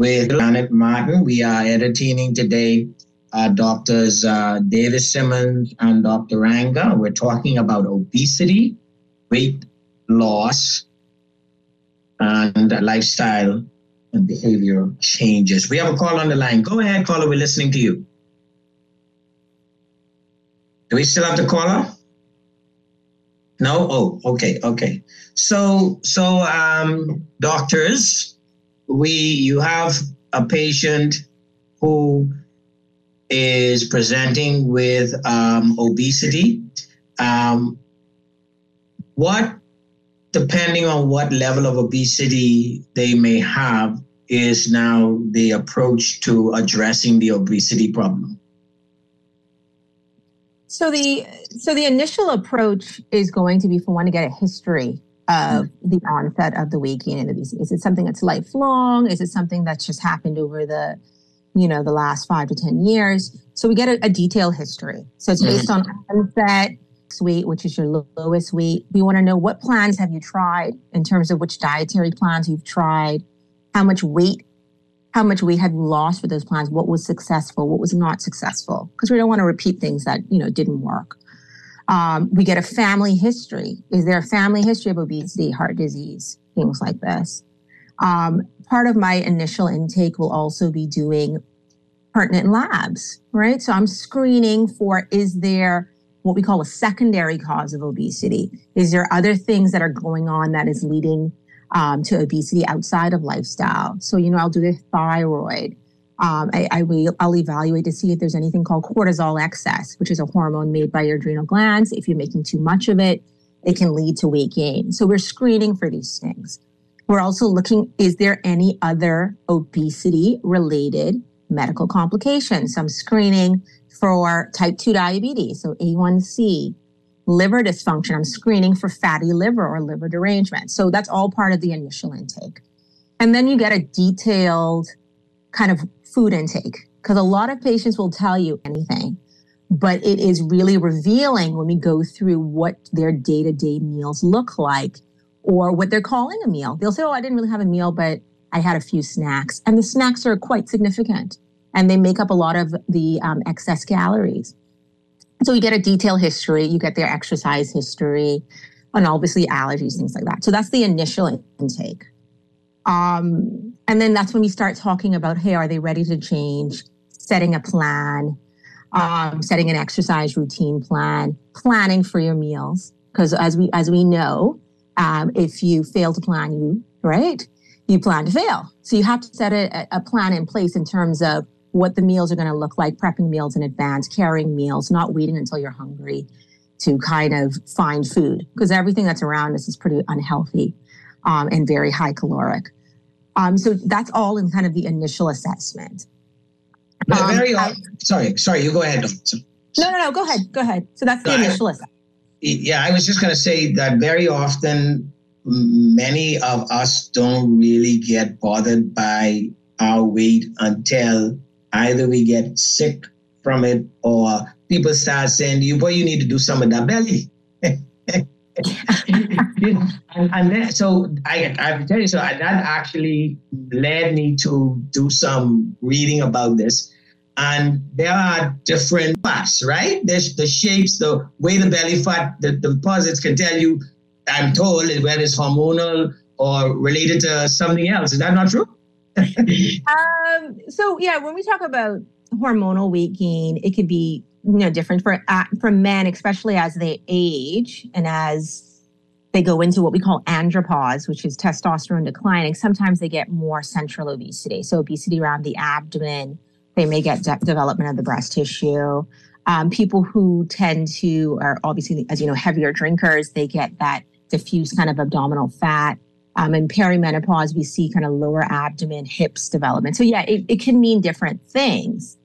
with Janet Martin. We are entertaining today uh, Doctors uh, Davis Simmons and Dr. Ranga. We're talking about obesity, weight loss, and lifestyle and behavior changes. We have a call on the line. Go ahead, caller. We're listening to you. Do we still have the caller? No? Oh, okay, okay. So, so um, doctors, we you have a patient who is presenting with um, obesity. Um, what, depending on what level of obesity they may have, is now the approach to addressing the obesity problem? So the so the initial approach is going to be for one to get a history Mm-hmm. of the onset of the weight gain and obesity. Is it something that's lifelong? Is it something that's just happened over the, you know, the last five to ten years? So we get a, a detailed history. So it's based mm-hmm. on onset weight, which is your lowest weight. We want to know what plans have you tried in terms of which dietary plans you've tried, how much weight how much weight have you lost for those plans what was successful what was not successful because we don't want to repeat things that you know didn't work um, we get a family history is there a family history of obesity heart disease things like this um, part of my initial intake will also be doing pertinent labs right so i'm screening for is there what we call a secondary cause of obesity is there other things that are going on that is leading um, to obesity outside of lifestyle. So, you know, I'll do the thyroid. Um, I, I will, I'll evaluate to see if there's anything called cortisol excess, which is a hormone made by your adrenal glands. If you're making too much of it, it can lead to weight gain. So we're screening for these things. We're also looking, is there any other obesity related medical complications? So I'm screening for type 2 diabetes, so A1C, liver dysfunction. I'm screening for fatty liver or liver derangement. So that's all part of the initial intake. And then you get a detailed kind of food intake because a lot of patients will tell you anything, but it is really revealing when we go through what their day to day meals look like or what they're calling a meal. They'll say, Oh, I didn't really have a meal, but I had a few snacks. And the snacks are quite significant and they make up a lot of the um, excess calories. So you get a detailed history, you get their exercise history, and obviously allergies, things like that. So that's the initial intake. Um, and then that's when we start talking about, hey, are they ready to change? Setting a plan, um, setting an exercise routine plan, planning for your meals. Because as we as we know, um, if you fail to plan, you right, you plan to fail. So you have to set a, a plan in place in terms of what the meals are going to look like, prepping meals in advance, carrying meals, not waiting until you're hungry to kind of find food because everything that's around us is pretty unhealthy um, and very high caloric. Um, so that's all in kind of the initial assessment. Um, very I- often, sorry, sorry, you go ahead. No, no, no. Go ahead. Go ahead. So that's the No, I- initial assessment. Yeah, I was just going to say that very often, many of us don't really get bothered by our weight until either we get sick from it or people start saying you, boy, you need to do some of that belly. [LAUGHS] and, [LAUGHS] and then, so I, I tell you, so I, that actually led me to do some reading about this. And there are different fats, right? There's the shapes, the way the belly fat, the, the deposits can tell you, I'm told, whether it's hormonal or related to something else. Is that not true? [LAUGHS] Um, so yeah, when we talk about hormonal weight gain, it could be you know different for uh, for men, especially as they age and as they go into what we call andropause, which is testosterone declining. Sometimes they get more central obesity, so obesity around the abdomen. They may get de- development of the breast tissue. Um, people who tend to are obviously, as you know, heavier drinkers, they get that diffuse kind of abdominal fat. Um, in perimenopause, we see kind of lower abdomen, hips development. So, yeah, it, it can mean different things,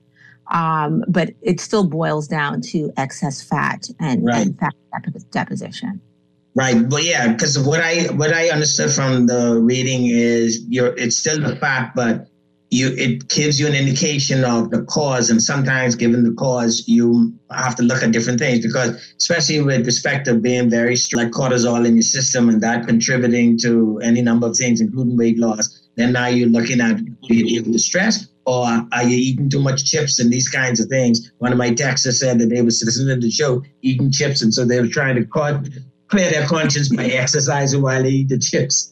um, but it still boils down to excess fat and, Right. and fat depo- deposition. Right, but yeah, because what I what I understood from the reading is you're it's still the fact, but you it gives you an indication of the cause, and sometimes given the cause, you have to look at different things because especially with respect to being very like cortisol in your system and that contributing to any number of things, including weight loss. Then now you're looking at the, stress. Or are you eating too much chips and these kinds of things? One of my texters said that they was listening to the show eating chips, and so they were trying to cut clear their conscience by [LAUGHS] exercising while they eat the chips.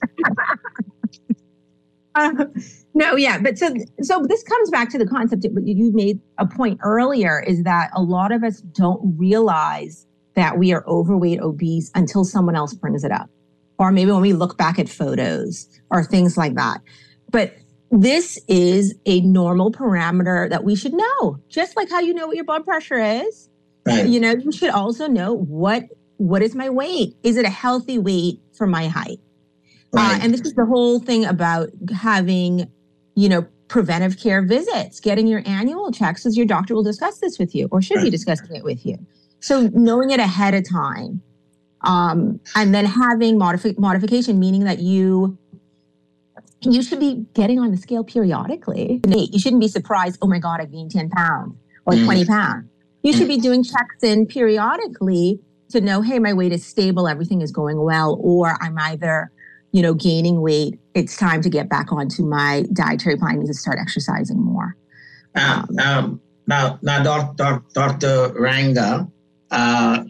Uh, [LAUGHS] no, yeah, but so so this comes back to the concept you you made a point earlier is that a lot of us don't realize that we are overweight, obese until someone else brings it up. Or maybe when we look back at photos or things like that. But this is a normal parameter that we should know, just like how you know what your blood pressure is. Right. You know, you should also know what what is my weight? Is it a healthy weight for my height? Uh, and this is the whole thing about having, you know, preventive care visits, getting your annual checks, as your doctor will discuss this with you or should be discussing it with you. So knowing it ahead of time, um, and then having modifi- modification, meaning that you you should be getting on the scale periodically. You shouldn't be surprised. Oh my God, I gained ten pounds or Mm. twenty pounds. You should be doing checks in periodically to know, hey, my weight is stable, everything is going well, or I'm either, you know, gaining weight. It's time to get back onto my dietary plan. I need to start exercising more. Now, um, now, now, doc, doc, Dr. Ranga, uh,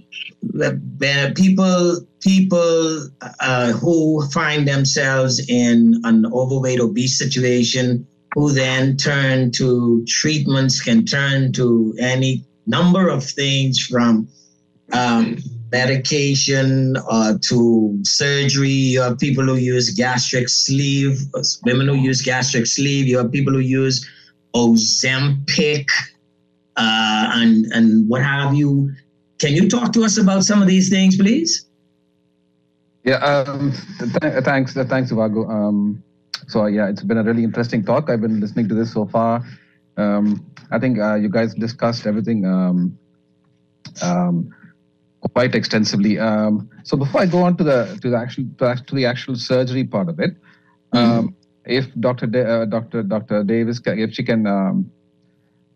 people people uh, who find themselves in an overweight obese situation who then turn to treatments can turn to any number of things from um, medication uh, to surgery. You have people who use gastric sleeve, women who use gastric sleeve. You have people who use Ozempic uh, and and what have you. Can you talk to us about some of these things, please? Yeah, um, th- thanks, thanks, Vago. Um, so yeah, it's been a really interesting talk. I've been listening to this so far. Um, I think uh, you guys discussed everything um, um, quite extensively. Um, so before I go on to the to the actual to, to the actual surgery part of it, um, if Dr. Da- uh, Dr. Dr. Davis, if she can um,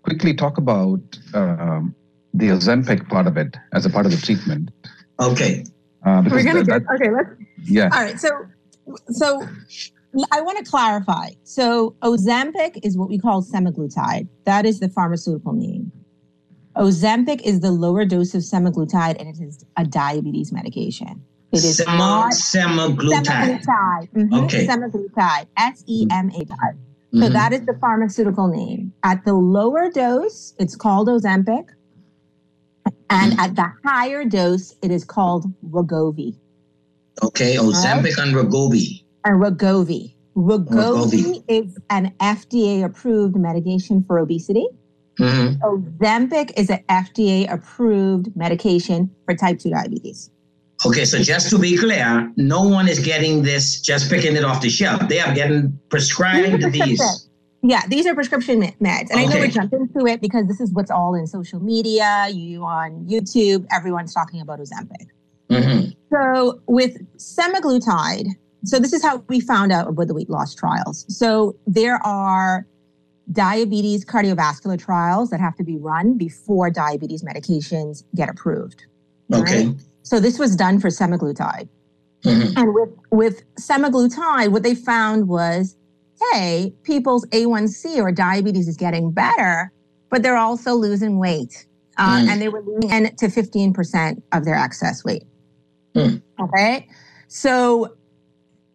quickly talk about um, the Ozempic part of it as a part of the treatment. Okay. Uh, We're gonna that- get okay. Let's yeah. All right. So, so I want to clarify. So, Ozempic is what we call semaglutide. That is the pharmaceutical name. Ozempic is the lower dose of semaglutide, and it is a diabetes medication. It is Sema- not semaglutide. Semaglutide. Mhm, Okay. Semaglutide. S E M A I. So Mhm. that is the pharmaceutical name. At the lower dose, it's called Ozempic. And Mm-hmm. at the higher dose, it is called Wegovy. Okay, Ozempic and Wegovy. And Wegovy. Wegovy Wegovy. is an FDA approved medication for obesity. Mhm. Ozempic is an FDA approved medication for type 2 diabetes. Okay, so just to be clear, no one is getting this just picking it off the shelf. They are getting prescribed these. prescription. Yeah, these are prescription meds. And I know we're jumping to it because this is what's all in social media, you on YouTube, everyone's talking about Ozempic. Mhm. So with semaglutide, so this is how we found out about the weight loss trials. So there are diabetes cardiovascular trials that have to be run before diabetes medications get approved. Okay. So this was done for semaglutide. Mhm. And with with semaglutide, what they found was, hey, people's A1C or diabetes is getting better, but they're also losing weight. Uh, Mm. And they were losing 10 to 15% of their excess weight. Mm. Okay. So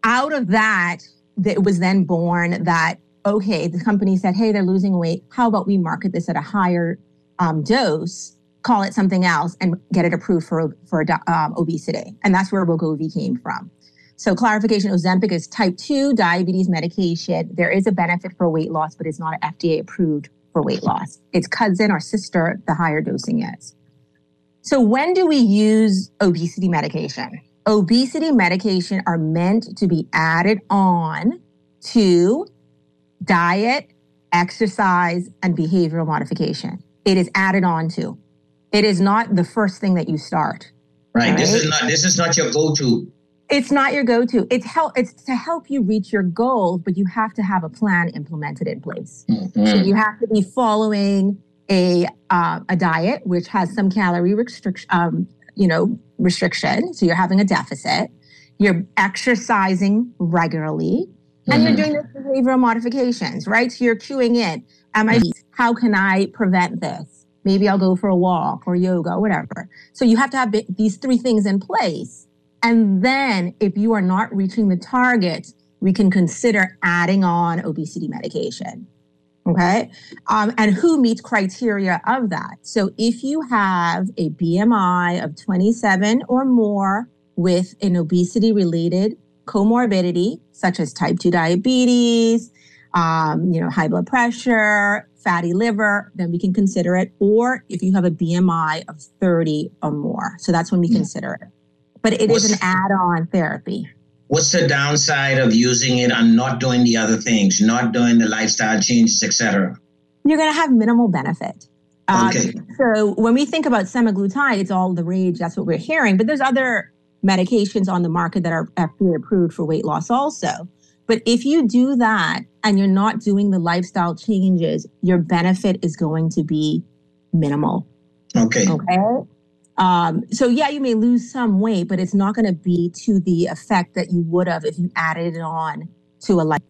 out of that, it was then born that, okay, the company said, hey, they're losing weight. How about we market this at a higher um, dose, call it something else, and get it approved for, for um, obesity? And that's where Wegovy came from. So clarification, Ozempic is type 2 diabetes medication. There is a benefit for weight loss, but it's not FDA approved for weight loss. Its cousin or sister, the higher dosing is. So when do we use obesity medication? Obesity medication are meant to be added on to diet, exercise, and behavioral modification. It is added on to. It is not the first thing that you start. Right. This is not this is not your go-to. It's not your go-to. It's help. It's to help you reach your goals, but you have to have a plan implemented in place. So Mhm. you have to be following a uh, a diet which has some calorie restriction, um, you know, restriction. So you're having a deficit. You're exercising regularly, and you're doing the behavioral modifications, right? So you're queuing in. Am I? How can I prevent this? Maybe I'll go for a walk or yoga, whatever. So you have to have these three things in place, and then if you are not reaching the target, we can consider adding on obesity medication. Okay. Um, and who meets criteria of that? So if you have a BMI of 27 or more with an obesity related comorbidity, such as type 2 diabetes, um, you know, high blood pressure, fatty liver, then we can consider it. Or if you have a BMI of 30 or more. So that's when we consider it. But it is an add on therapy. What's the downside of using it and not doing the other things, not doing the lifestyle changes, etc.? You're going to have minimal benefit. Um, Okay. So when we think about semaglutide, it's all the rage. That's what we're hearing. But there's other medications on the market that are FDA approved for weight loss also. But if you do that and you're not doing the lifestyle changes, your benefit is going to be minimal. Okay. Okay. Um, so yeah, you may lose some weight, but it's not going to be to the effect that you would have if you added it on to a life.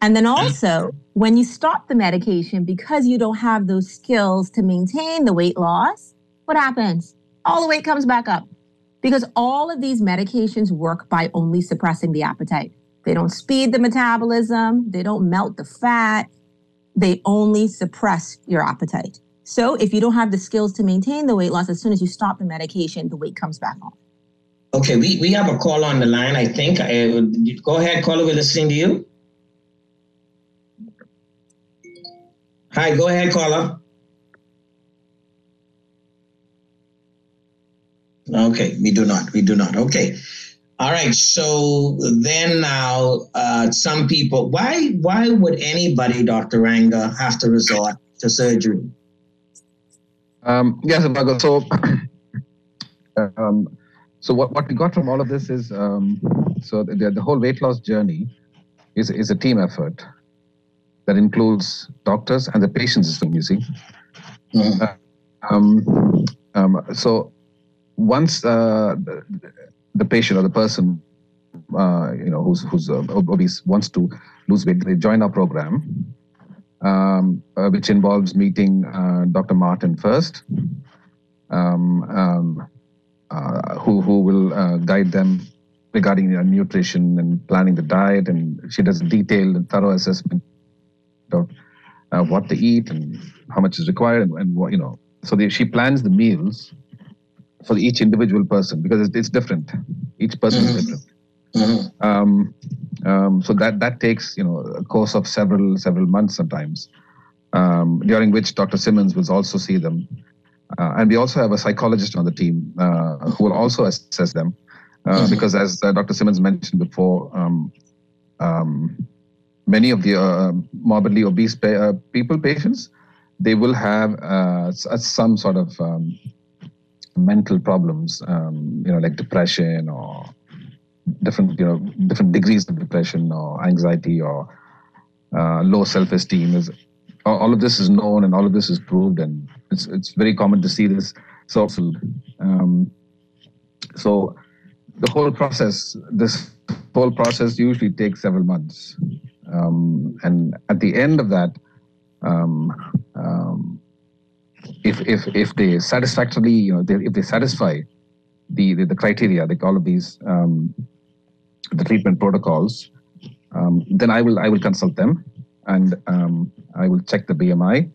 And then also, when you stop the medication because you don't have those skills to maintain the weight loss, what happens? All the weight comes back up because all of these medications work by only suppressing the appetite. They don't speed the metabolism, they don't melt the fat, they only suppress your appetite. So if you don't have the skills to maintain the weight loss, as soon as you stop the medication, the weight comes back on. Okay, we, we have a call on the line, I think. Uh, go ahead, caller, we're listening to you. Hi, go ahead, caller. Okay, we do not. We do not. Okay. All right. So then now, uh, some people, why why would anybody, Dr. Ranga, have to resort to surgery? Um, yes, Bhagat. So, [COUGHS] um, so what, what we got from all of this is um, so the, the whole weight loss journey is is a team effort that includes doctors and the patient system. You see, Uh, um, um, so once uh, the, patient or the person uh, you know who's who's uh, obese wants to lose weight, they join our program um, uh, which involves meeting uh, Dr. Martin first, um, um, who who will guide them regarding their nutrition and planning the diet, and she does a detailed and thorough assessment of what to eat and how much is required, and, and what you know. So the, she plans the meals for each individual person because it's, it's different. Each person is different. Um, um, so that that takes you know a course of several several months sometimes, um, during which Dr. Simmons will also see them, uh, and we also have a psychologist on the team uh, who will also assess them, uh, because as uh, Dr. Simmons mentioned before, um, um, many of the uh, morbidly obese pa- uh, people patients they will have some sort of um, mental problems, um, you know, like depression or different you know different degrees of depression or anxiety or uh, low self-esteem is all of this is known and all of this is proved and it's it's very common to see this. So um, so the whole process this whole process usually takes several months. Um, and at the end of that um, um, if if if they satisfactorily you know they, if they satisfy the, the the criteria like all of these um, the treatment protocols um, then I will I will consult them and um, I will check the BMI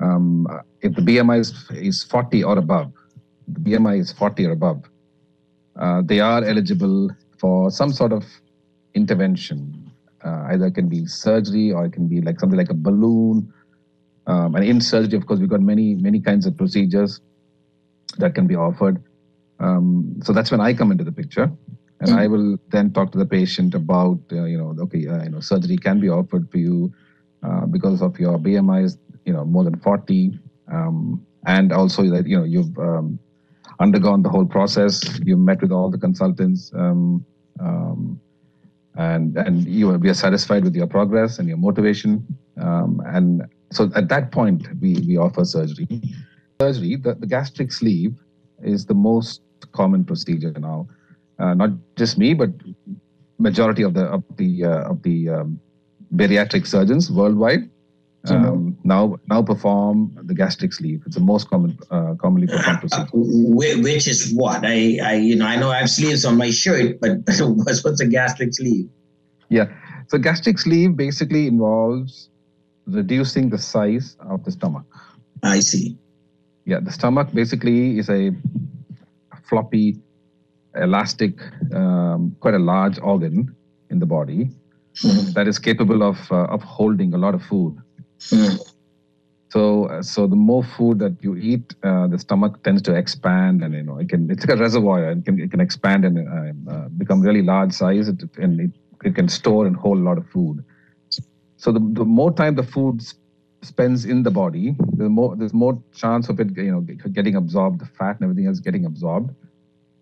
um, if the BMI is, is 40 or above the BMI is 40 or above uh, they are eligible for some sort of intervention. Uh, either it can be surgery or it can be like something like a balloon um, and in surgery of course we've got many many kinds of procedures that can be offered. Um, so that's when i come into the picture. And i will then talk to the patient about uh, you know okay uh, you know surgery can be offered for you uh, because of your bmi is you know more than 40 um, and also that you know you've um, undergone the whole process. You've met with all the consultants um, um, and and you are, we are satisfied with your progress and your motivation. Um, and so at that point we we offer surgery surgery the, the gastric sleeve is the most common procedure now uh, not just me but majority of the of the uh, of the um, bariatric surgeons worldwide um, now now perform the gastric sleeve it's the most common uh, commonly performed procedure Wh- Which is what? I, I, you know, I know I have sleeves on my shirt, but [LAUGHS] what's, what's a gastric sleeve? Yeah. So gastric sleeve basically involves reducing the size of the stomach. I see. Yeah, the stomach basically is a floppy, elastic, um, quite a large organ in the body that is capable of uh, of holding a lot of food. So, uh, so the more food that you eat, uh, the stomach tends to expand, and you know it can it's like a reservoir and can it can expand and uh, uh, become really large size, it, and it, it can store and hold a lot of food. So the, the more time the food spends in the body, the more there's more chance of it you know getting absorbed, the fat and everything else getting absorbed,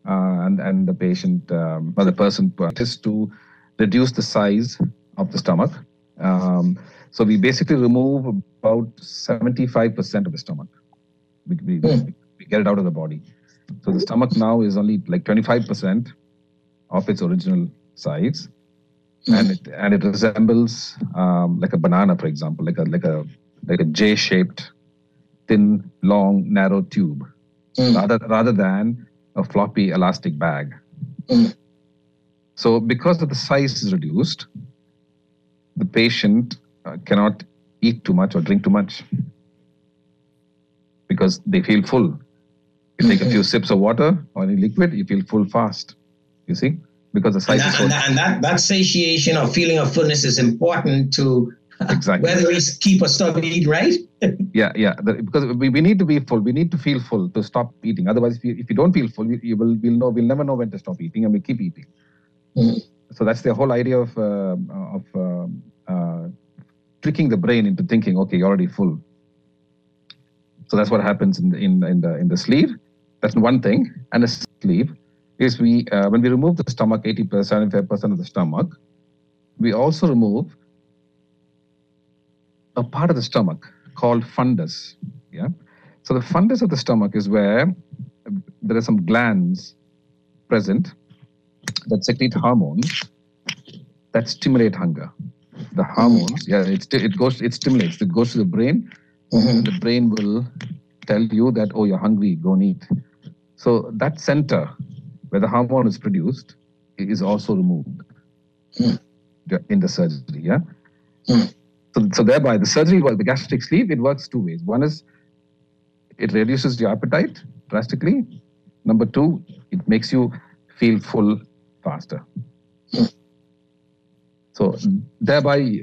uh, and and the patient um, or the person is to reduce the size of the stomach. Um, so we basically remove about 75% of the stomach. We, we, we get it out of the body. So the stomach now is only like 25% of its original size. And it and it resembles um, like a banana, for example, like a like a like a J-shaped, thin, long, narrow tube, rather rather than a floppy elastic bag. So because of the size is reduced, the patient uh, cannot eat too much or drink too much. Because they feel full. You take a few sips of water or any liquid, you feel full fast. You see, because the And size is that, and, that, and that, that satiation or feeling of fullness is important to exactly. whether we keep or stop eating, right? [LAUGHS] yeah yeah. The, because we, we need to be full. We need to feel full to stop eating. Otherwise if you, if you don't feel full you, you will we'll know we'll never know when to stop eating and we keep eating. So that's the whole idea of uh, of um, uh, tricking the brain into thinking okay you're already full. So that's what happens in the in, in the in the sleeve that's one thing. And the sleeve is we uh, when we remove the stomach 80 percent 75% of the stomach we also remove a part of the stomach called fundus. Yeah. So the fundus of the stomach is where there are some glands present that secrete hormones that stimulate hunger. The hormones, yeah, it, it goes, it stimulates, it goes to the brain, and the brain will tell you that, oh, you're hungry, go and eat. So that center where the hormone is produced is also removed hmm. in the surgery. Yeah. Hmm. So, so thereby, the surgery, well, the gastric sleeve, it works two ways. One is it reduces your appetite drastically. Number two, it makes you feel full faster. Hmm. So thereby,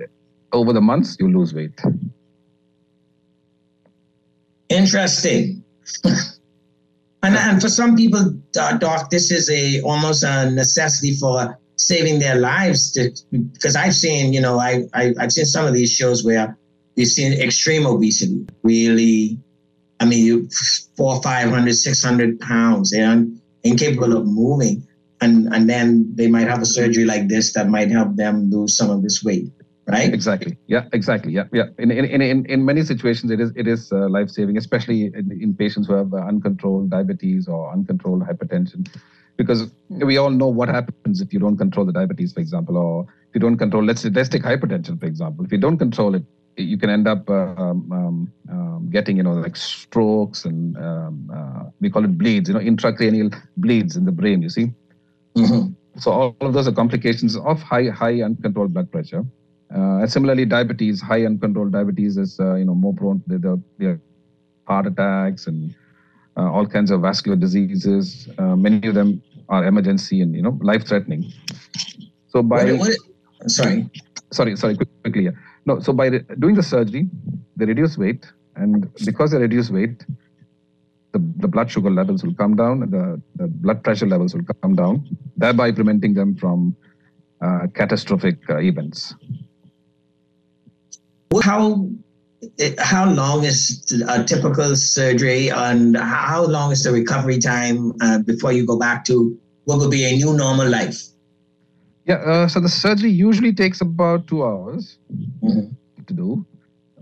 over the months, you lose weight. Interesting. [LAUGHS] and, for some people, uh, Doc, this is a almost a necessity for saving their lives. Because I've seen, you know, I, I I've seen some of these shows where you've seen extreme obesity, really. I mean, you four, 500, 600 pounds. They're incapable of moving. And, and then they might have a surgery like this that might help them lose some of this weight, right? Exactly. Yeah. Exactly. Yeah. Yeah. In in in, in, many situations, it is it is uh, life saving, especially in, in patients who have uh, uncontrolled diabetes or uncontrolled hypertension, because we all know what happens if you don't control the diabetes, for example, or if you don't control. Let's let's take hypertension, for example. If you don't control it, you can end up uh, um, um, um, getting you know like strokes and um, uh, we call it bleeds, you know, intracranial bleeds in the brain. You see. So all of those are complications of high high uncontrolled blood pressure. Uh, similarly, diabetes, high uncontrolled diabetes is uh, you know more prone to the, the heart attacks and uh, all kinds of vascular diseases. Uh, many of them are emergency and you know life threatening. So by What- what- sorry, sorry, sorry, quick- quickly. Yeah. No, so by re- doing the surgery, they reduce weight, and because they reduce weight, the, the blood sugar levels will come down, and the, the blood pressure levels will come down, thereby preventing them from uh, catastrophic uh, events. How how long is a typical surgery, and how long is the recovery time uh, before you go back to what would be a new normal life? Yeah, uh, so the surgery usually takes about two hours to do.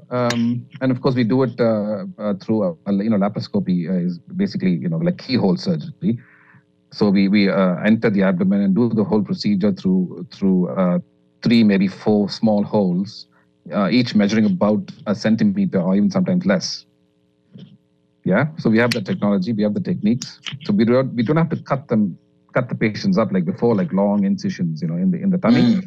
Um, and of course, we do it uh, uh, through a, a, you know laparoscopy uh, is basically you know like keyhole surgery. So we we uh, enter the abdomen and do the whole procedure through through uh, three maybe four small holes, uh, each measuring about a centimeter or even sometimes less. Yeah, so we have the technology, we have the techniques. So we don't we don't have to cut them cut the patients up like before, like long incisions, you know, in the in the tummy.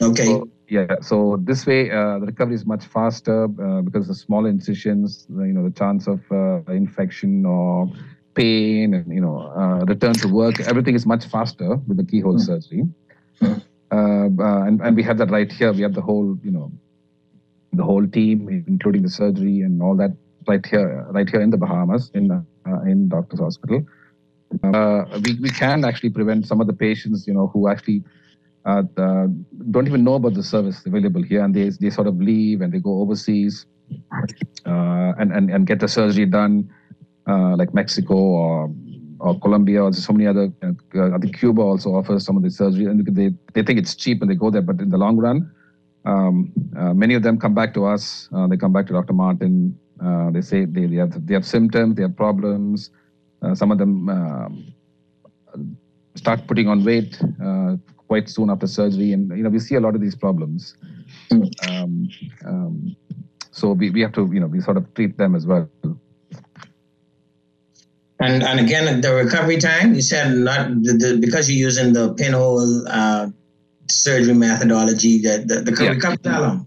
Okay. So yeah, so this way uh, the recovery is much faster uh, because the small incisions, you know, the chance of uh, infection or pain and you know uh, return to work, everything is much faster with the keyhole surgery. Uh, uh, and and we have that right here. We have the whole you know the whole team, including the surgery and all that, right here, right here in the Bahamas, in uh, in Doctor's Hospital. Uh, we we can actually prevent some of the patients, you know, who actually uh, don't even know about the service available here, and they they sort of leave and they go overseas, uh, and and and get the surgery done, uh, like Mexico or or Colombia or so many other. Uh, I think Cuba also offers some of the surgery, and they they think it's cheap and they go there, but in the long run, um, uh, many of them come back to us. Uh, they come back to Dr. Martin. Uh, they say they, they have they have symptoms, they have problems. Uh, some of them um, start putting on weight uh, quite soon after surgery, and you know we see a lot of these problems. Um, um, so we, we have to you know we sort of treat them as well. And and again, the recovery time you said not the, the, because you're using the pinhole uh, surgery methodology. That the, the Yeah. recovery how long?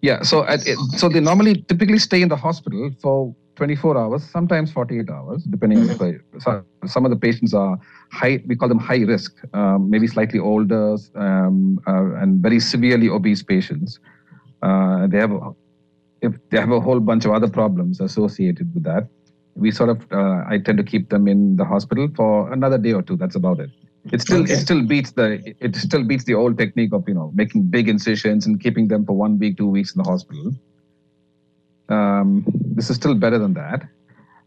Yeah, so at it, so they normally typically stay in the hospital for 24 hours, sometimes 48 hours, depending on the so some of the patients are high. We call them high risk, um, maybe slightly older um, uh, and very severely obese patients. Uh, they have a- if they have a whole bunch of other problems associated with that. We sort of uh, I tend to keep them in the hospital for another day or two. That's about it. It still Okay. it still beats the it still beats the old technique of you know making big incisions and keeping them for one week, two weeks in the hospital. Um, this is still better than that.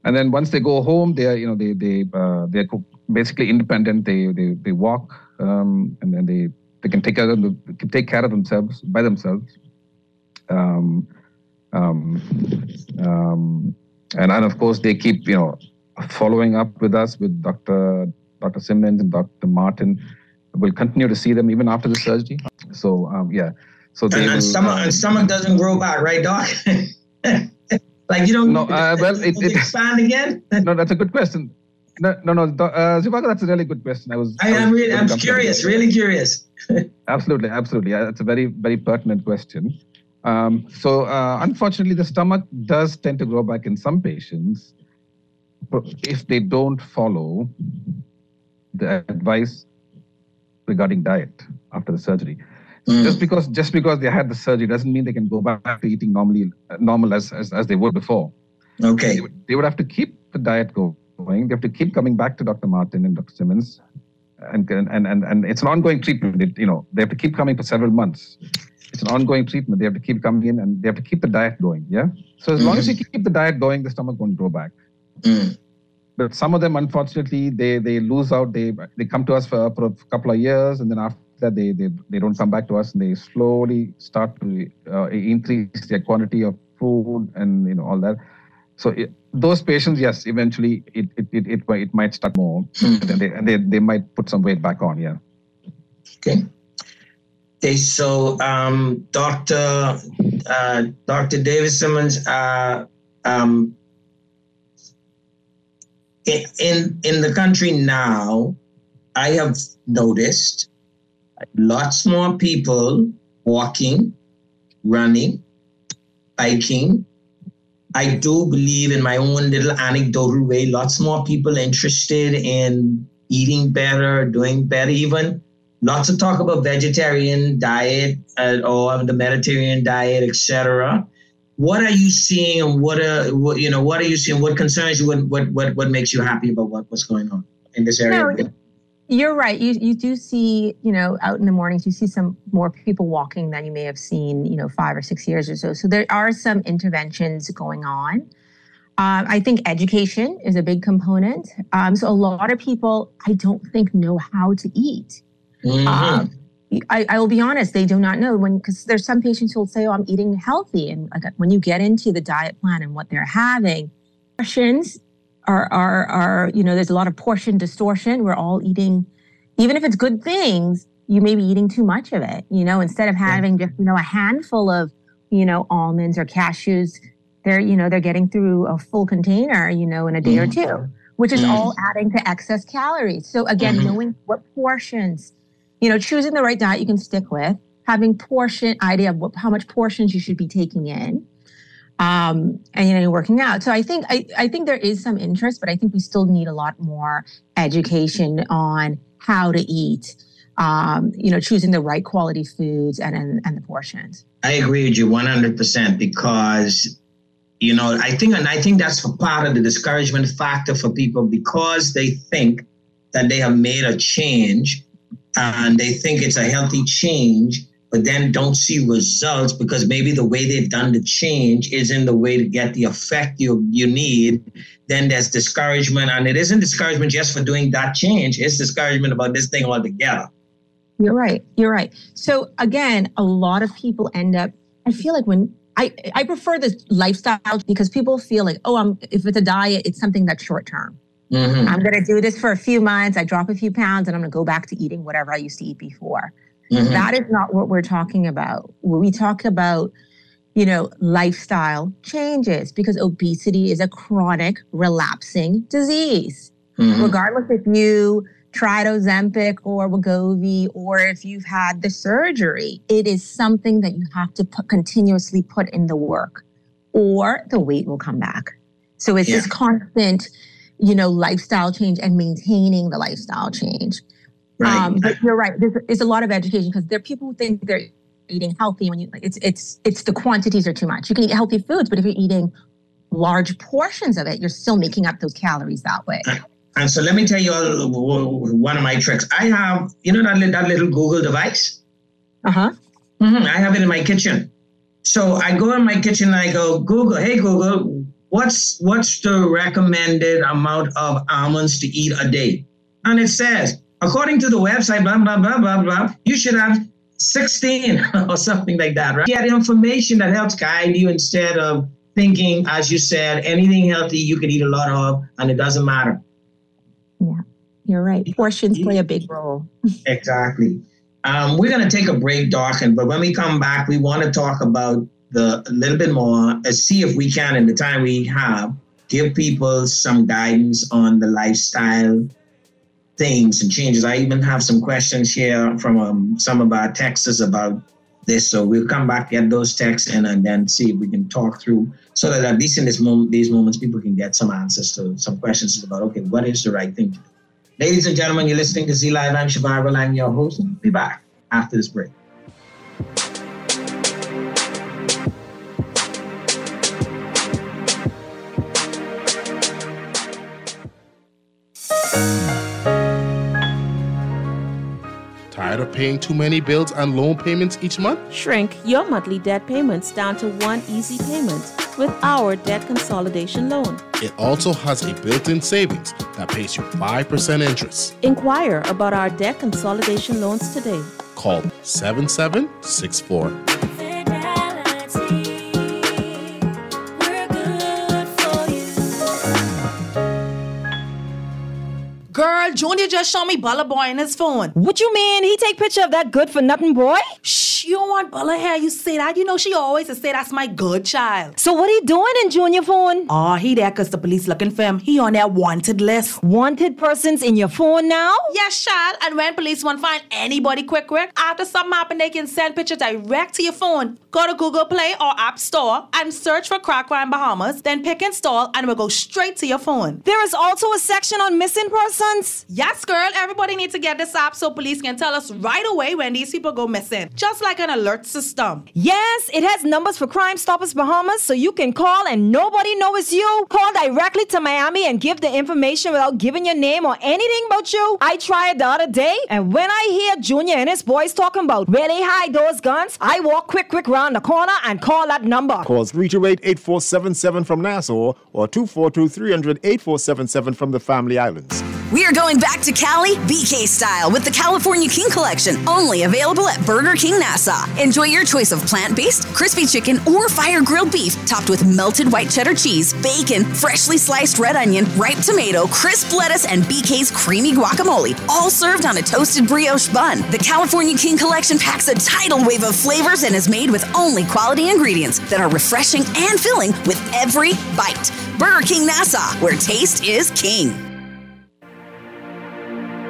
And then once they go home, they are you know they they uh, they're basically independent. They they they walk um, and then they they can take care of them, can take care of themselves by themselves. Um, um, um, and and of course they keep you know following up with us with Dr. Dr. Simmons and Dr. Martin. We'll continue to see them even after the surgery. So um, yeah, so they And, will, stomach and stomach doesn't grow back, right, doc? [LAUGHS] like you don't No, uh, well, it, it expand again. [LAUGHS] no, that's a good question. No, no, no, uh, Zhivargo, that's a really good question. I was. I am really, I'm come to that. curious, really curious. [LAUGHS] Absolutely, absolutely. Yeah, That's a very, very pertinent question. Um, so, uh, unfortunately, the stomach does tend to grow back in some patients but if they don't follow the advice regarding diet after the surgery. Hmm. Just because just because they had the surgery doesn't mean they can go back to eating normally normal as as, as they were before. Okay. They would, they would have to keep the diet going. They have to keep coming back to Dr. Martin and Dr. Simmons, and and and and it's an ongoing treatment. It, you know, they have to keep coming for several months. It's an ongoing treatment. They have to keep coming in, and they have to keep the diet going. Yeah. So as long as hmm. you keep the diet going, the stomach won't grow back. Hmm. But some of them, unfortunately, they they lose out. They they come to us for, a couple of years, and then after that, they they, they don't come back to us, and they slowly start to uh, increase their quantity of food and you know all that. So it, those patients, yes, eventually it it it it, might- it might start more, and they, they they might put some weight back on. Yeah. Okay. Okay, so um, Dr. Uh, Dr. Davis Simmons, uh, um, in, in the country now, I have noticed lots more people walking, running, biking. I do believe in my own little anecdotal way, lots more people interested in eating better, doing better, even lots of talk about vegetarian diet uh, or the Mediterranean diet, etc. What are you seeing, and what are what, you know? What are you seeing? What concerns you? What what what, what makes you happy about what, what's going on in this area? No, You're right. You you do see, you know, out in the mornings, you see some more people walking than you may have seen, you know, five or six years or so. So there are some interventions going on. Um, I think education is a big component. Um, so a lot of people, I don't think, know how to eat. Um, I, I will be honest, they do not know when because there's some patients who will say, "Oh, I'm eating healthy," and like when you get into the diet plan and what they're having, portions are are are you know there's a lot of portion distortion. We're all eating, even if it's good things, you may be eating too much of it. You know, instead of having just you know a handful of you know almonds or cashews, they're you know they're getting through a full container you know in a day or two, which is Mhm. all adding to excess calories. So again, Mhm. knowing what portions you know, choosing the right diet you can stick with. having portion idea of what, how much portions you should be taking in. Um, and you know, working out. So I think I, I think there is some interest, but I think we still need a lot more education on how to eat. Um, you know, choosing the right quality foods and and, and the portions. I agree with you 100% because, you know, I think, and I think that's part of the discouragement factor for people because they think that they have made a change and they think it's a healthy change, but then don't see results because maybe the way they've done the change isn't the way to get the effect you, you need. Then there's discouragement. And it isn't discouragement just for doing that change, it's discouragement about this thing altogether. You're right. You're right. So again, a lot of people end up. I feel like when I I prefer this lifestyle because people feel like, oh, I'm if it's a diet, it's something that's short term. Mhm. I'm gonna do this for a few months. I drop a few pounds, and I'm gonna go back to eating whatever I used to eat before. Mhm. That is not what we're talking about. When we talk about, you know, lifestyle changes, because obesity is a chronic relapsing disease Mhm. regardless if you tried Ozempic or Wegovy or if you've had the surgery, it is something that you have to put, continuously put in the work, or the weight will come back. So it's this constant, you know, lifestyle change and maintaining the lifestyle change. Right. Um, but you're right. There's, there's a lot of education because there are people who think they're eating healthy when you it's it's it's the quantities are too much. You can eat healthy foods, but if you're eating large portions of it, you're still making up those calories that way. And so let me tell you all one of my tricks. I have, you know, that, li- that little Google device? Uh huh. hmm I have it in my kitchen. So I go in my kitchen and I go, Google, hey Google, what's what's the recommended amount of almonds to eat a day? And it says, according to the website, blah blah blah blah blah, you should have 16 [LAUGHS] or something like that, right? Get information that helps guide you instead of thinking, as you said, anything healthy you can eat a lot of, and it doesn't matter. Yeah, you're right. Portions play a big role. Exactly. Um, we're going to take a break, and but when we come back, we want to talk about the a little bit more, uh, see if we can, in the time we have, give people some guidance on the lifestyle things and changes. I even have some questions here from um, some of our texters about this, so we'll come back, get those texts in, and then see if we can talk through, so that at least in this moment, these moments, people can get some answers to some questions about, okay, what is the right thing to do? Ladies and gentlemen, you're listening to Z Live. I'm Shavar I'm your host. We'll be back after this break. Paying too many bills and loan payments each month? Shrink your monthly debt payments down to one easy payment with our debt consolidation loan. It also has a built in savings that pays you 5% interest. Inquire about our debt consolidation loans today. Call 7764. Junior just showed me Bella Boy in his phone. What you mean? He take picture of that good for nothing boy? Shh, you don't want Bella hair. You say that. You know she always say that's my good child. So what he doing in Junior phone? Oh, he there cause the police looking for him. He on their wanted list. Wanted persons in your phone now? Yes, child. And when police want find anybody quick, quick, after something happen, they can send picture direct to your phone. Go to Google Play or App Store and search for Crack Crime Bahamas, then pick install and it will go straight to your phone. There is also a section on missing persons. Yes, girl. Everybody needs to get this app so police can tell us right away when these people go missing. Just like an alert system. Yes, it has numbers for Crime Stoppers Bahamas so you can call and nobody knows you. Call directly to Miami and give the information without giving your name or anything about you. I tried the other day and when I hear Junior and his boys talking about where they hide those guns, I walk quick, quick round the corner and call that number. Call 328-8477 from Nassau or 242-300-8477 from the Family Islands. We are going back to Cali BK style with the California King Collection, only available at Burger King Nassau. Enjoy your choice of plant based, crispy chicken, or fire grilled beef topped with melted white cheddar cheese, bacon, freshly sliced red onion, ripe tomato, crisp lettuce, and BK's creamy guacamole, all served on a toasted brioche bun. The California King Collection packs a tidal wave of flavors and is made with only quality ingredients that are refreshing and filling with every bite. Burger King Nassau, where taste is king.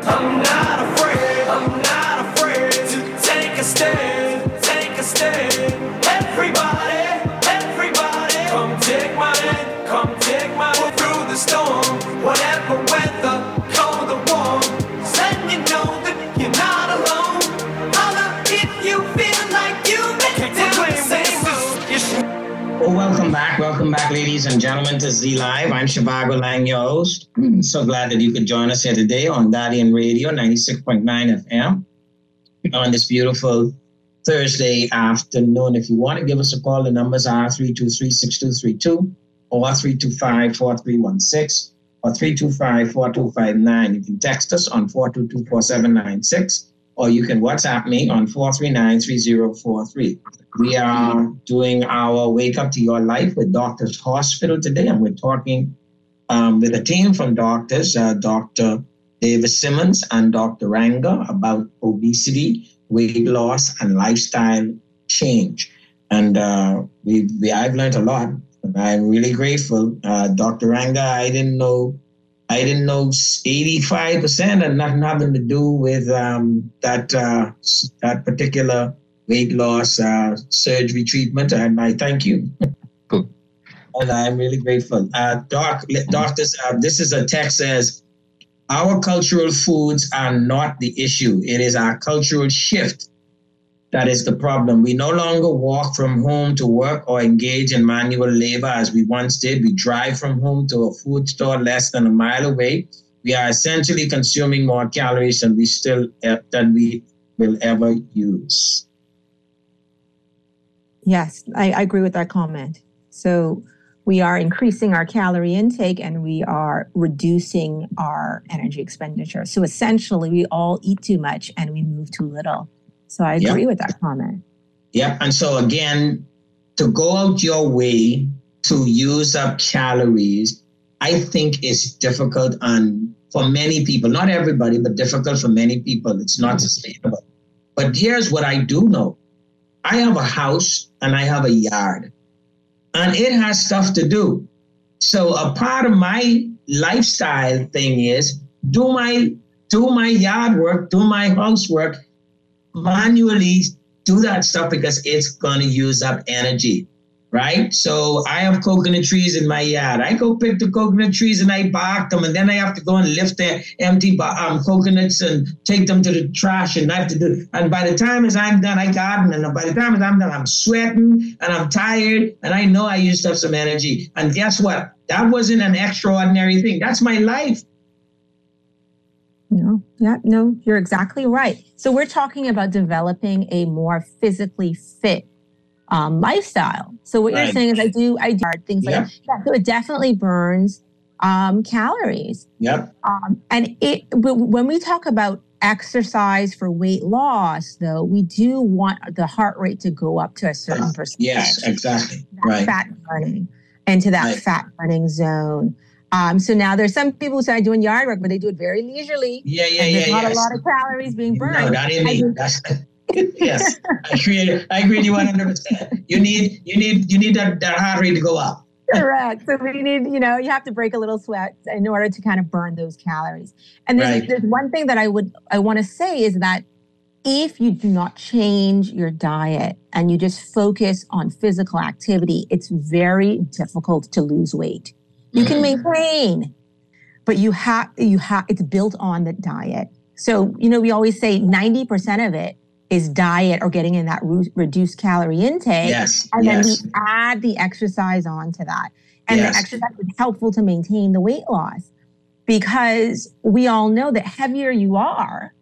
I'm not afraid, I'm not afraid to take a stand, take a stand. Everybody, Welcome back, ladies and gentlemen, to Z Live. I'm Zhivargo Laing, your host. Hmm. So glad that you could join us here today on Guardian Radio 96.9 FM on this beautiful Thursday afternoon. If you want to give us a call, the numbers are 323-6232 or 325-4316 or 325-4259. You can text us on 422-4796 or you can WhatsApp me on 439-3043. We are doing our Wake Up to Your Life with Doctors Hospital today, and we're talking um, with a team from doctors, uh, Dr. Davis Simmons and Dr. Ranga, about obesity, weight loss, and lifestyle change. And uh, we, we, I've learned a lot, I'm really grateful. Uh, Dr. Ranga, I didn't know, I didn't know 85% had nothing having to do with um, that uh, that particular weight loss uh, surgery treatment, and I thank you. [LAUGHS] And I'm really grateful. Uh, Doc, doctors, uh, this is a text says, our cultural foods are not the issue. It is our cultural shift that is the problem. We no longer walk from home to work or engage in manual labor as we once did. We drive from home to a food store less than a mile away. We are essentially consuming more calories than we still uh, than we will ever use. Yes, I, I agree with that comment. So we are increasing our calorie intake and we are reducing our energy expenditure. So essentially, we all eat too much and we move too little. So I agree Yep. with that comment. Yep. And so again, to go out your way to use up calories, I think is difficult and for many people, not everybody, but difficult for many people. It's not mm-hmm. sustainable. But here's what I do know. I have a house and I have a yard. And it has stuff to do. So a part of my lifestyle thing is do my do my yard work, do my housework, manually do that stuff because it's gonna use up energy, right? So I have coconut trees in my yard. I go pick the coconut trees and I bark them, and then I have to go and lift the empty um, coconuts and take them to the trash, and I have to do. And by the time as I'm done, I garden, and by the time as I'm done, I'm sweating and I'm tired, and I know I used up some energy. And guess what? That wasn't an extraordinary thing. That's my life. No, yeah, no, you're exactly right. So we're talking about developing a more physically fit um, lifestyle. So what you're saying is, I do, I do things like Yeah. that. So it definitely burns um, calories. Yep. Um, and it, but when we talk about exercise for weight loss, though, we do want the heart rate to go up to a certain percentage Yes, exactly. that Right. fat burning into that Right. fat burning zone. Um, so now there's some people who say doing yard work, but they do it very leisurely. Yeah, yeah, and There's yeah, not yes. a lot of calories being burned. No, not ain't I me. That's [LAUGHS] yes. I agree. I agree with you one hundred percent. You need you need you need that, that heart rate to go up. Correct. So we need, you know, you have to break a little sweat in order to kind of burn those calories. And there's, Right. there's one thing that I would I want to say is that if you do not change your diet and you just focus on physical activity, it's very difficult to lose weight. You can maintain, but you have you have it's built on the diet. So, you know, we always say 90% of it is diet or getting in that ru- reduced calorie intake. Yes, And yes. then we add the exercise onto that. And Yes. the exercise is helpful to maintain the weight loss because we all know that heavier you are,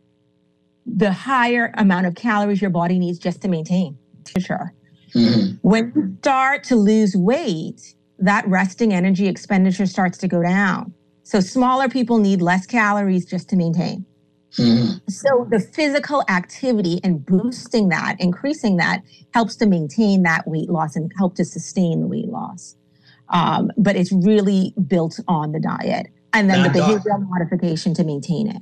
the higher amount of calories your body needs just to maintain. For sure. Mm-hmm. When you start to lose weight, that resting energy expenditure starts to go down. So smaller people need less calories just to maintain. So the physical activity and boosting that, increasing that, helps to maintain that weight loss and help to sustain the weight loss. Um, but it's really built on the diet and then Now, the Doc- behavioral modification to maintain it.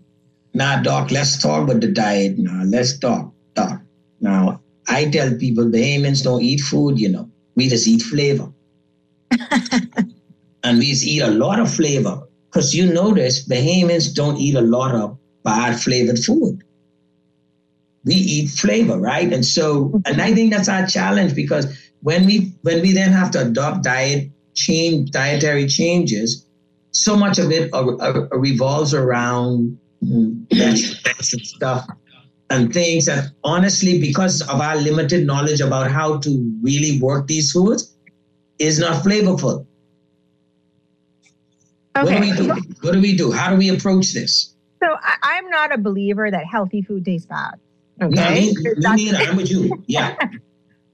Now, doc, let's talk about the diet now. Let's talk, doc. Now, I tell people Bahamians don't eat food, you know. We just eat flavor. [LAUGHS] and we eat a lot of flavor. Because you notice Bahamians don't eat a lot of bad flavored food. we eat flavor, right? And so, and I think that's our challenge because when we when we then have to adopt diet change dietary changes, so much of it uh, uh, revolves around mm, vegetables and stuff and things that honestly, because of our limited knowledge about how to really work these foods, is not flavorful. What do we do? What do we do? How do we approach this? So I, I'm not a believer that healthy food tastes bad. No, Okay. me, me. I'm with you. Yeah. [LAUGHS]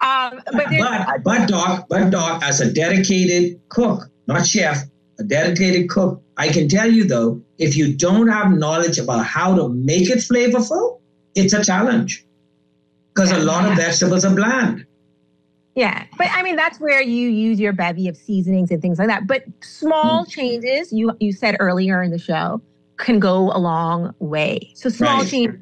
Um, but, But but doc, but doc, as a dedicated cook, not chef, a dedicated cook, I can tell you though, if you don't have knowledge about how to make it flavorful, it's a challenge. Because a lot of vegetables are bland. Yeah, but I mean that's where you use your bevy of seasonings and things like that. But small hmm. changes, you you said earlier in the show, can go a long way. So small Right. changes.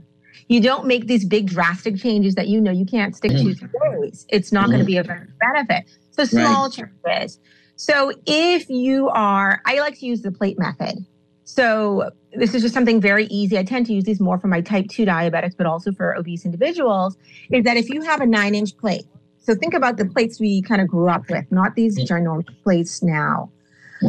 You don't make these big drastic changes that you know you can't stick to hmm. for days. It's not going to hmm. be of benefit. So small changes. So if you are, I like to use the plate method. So this is just something very easy. I tend to use these more for my type 2 diabetics, but also for obese individuals, is that if you have a nine inch plate, so think about the plates we kind of grew up with, not these ginormous plates now.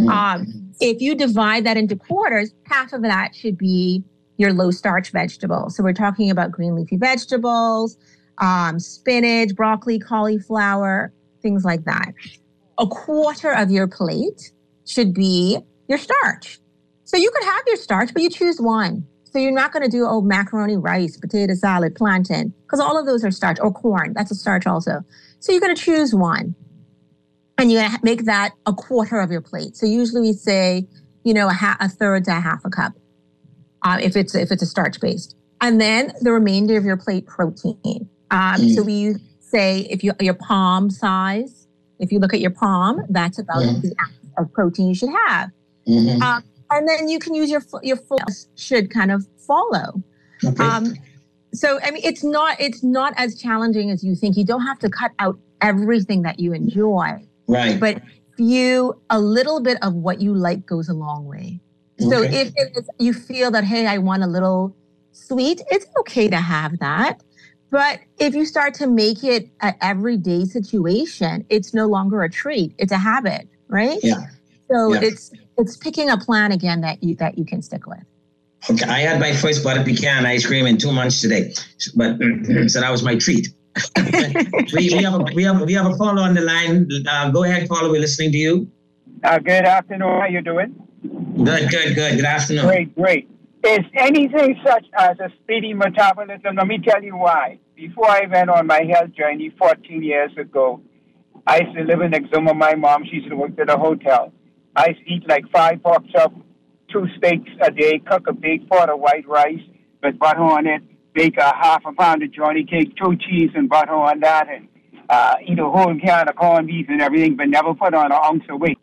Um, if you divide that into quarters, half of that should be your low starch vegetables. So we're talking about green leafy vegetables, um, spinach, broccoli, cauliflower, things like that. A quarter of your plate should be your starch. So you could have your starch, but you choose one. So you're not going to do oh macaroni, rice, potato salad, plantain, because all of those are starch, or corn. That's a starch also. So you're going to choose one, and you're going to make that a quarter of your plate. So usually we say, you know, a, ha- a third to a half a cup, uh, if it's if it's a starch based, and then the remainder of your plate protein. Um, So Mm. we say if you your palm size, if you look at your palm, that's about Mhm. the ounce of protein you should have. Mhm. Um, and then you can use your your full should kind of follow. Um, so I mean, it's not it's not as challenging as you think. You don't have to cut out everything that you enjoy, Right. but you a little bit of what you like goes a long way. So Okay. if it is, you feel that hey, I want a little sweet, it's okay to have that. But if you start to make it an everyday situation, it's no longer a treat; it's a habit, right? Yeah. So Yeah. it's it's picking a plan again that you that you can stick with. Okay, I had my first butter pecan ice cream in two months today, but so that was my treat. [LAUGHS] we, we have a we have we have a caller on the line. Uh, go ahead, caller. We're listening to you. Uh, good afternoon. How you doing? Good, good, good. Good afternoon. Great, great. Is anything such as a speedy metabolism? Let me tell you why. Before I went on my health journey 14 years ago, I used to live in Exuma. My mom, she used to work at a hotel. I used to eat like five pork chop, two steaks a day, cook a big pot of white rice with butter on it, bake a half a pound of Johnny cake, two cheese and butter on that, and uh, eat a whole can of corned beef and everything, but never put on an ounce of weight.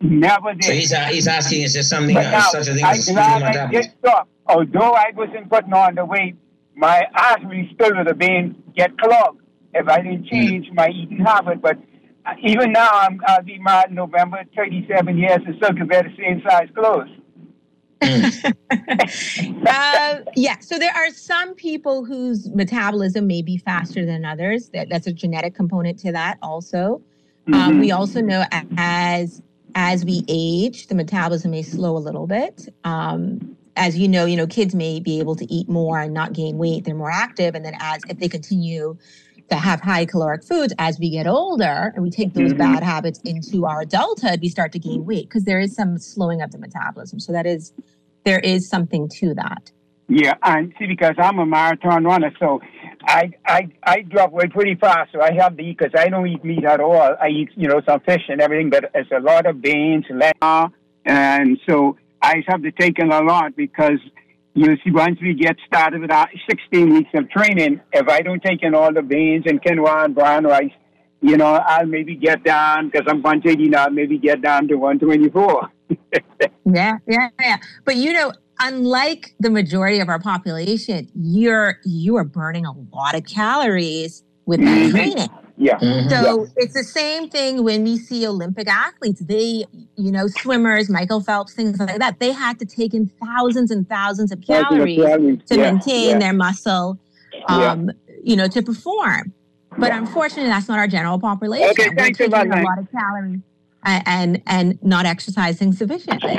Never did. So he's, uh, he's asking, is there something But uh, now, such a thing as I did stop. Although I wasn't putting on the weight, my arteries still would have been get clogged if I didn't change my eating habit. But even now, I'm, I'll be married in November, 37 years, and still can wear the same size clothes. [LAUGHS] uh, yeah. So there are some people whose metabolism may be faster than others. That, that's a genetic component to that also. Um, Mhm. we also know as as we age, the metabolism may slow a little bit. Um, as you know, you know, kids may be able to eat more and not gain weight. They're more active, and then as if they continue to have high caloric foods as we get older and we take those Mhm. bad habits into our adulthood, we start to gain weight because there is some slowing of the metabolism. So that is there is something to that. Yeah, and see, because I'm a marathon runner, so I I I drop weight pretty fast. So I have to eat because I don't eat meat at all. I eat you know some fish and everything, but it's a lot of beans, lamb, and so I have to take in a lot because you see once we get started with our 16 weeks of training, if I don't take in all the beans and quinoa and brown rice, you know I'll maybe get down because I'm 180 now, maybe get down to 124. [LAUGHS] Yeah, yeah, yeah. But you know, unlike the majority of our population, you're you are burning a lot of calories with that training. Yeah. So it's the same thing when we see Olympic athletes. They, you know, swimmers, Michael Phelps, things like that. They had to take in thousands and thousands of calories calories. to Yeah, maintain yeah. their muscle um, you know, to perform. But unfortunately, that's not our general population. Okay, We're thanks a taking lot, a lot of calories and, and and not exercising sufficiently.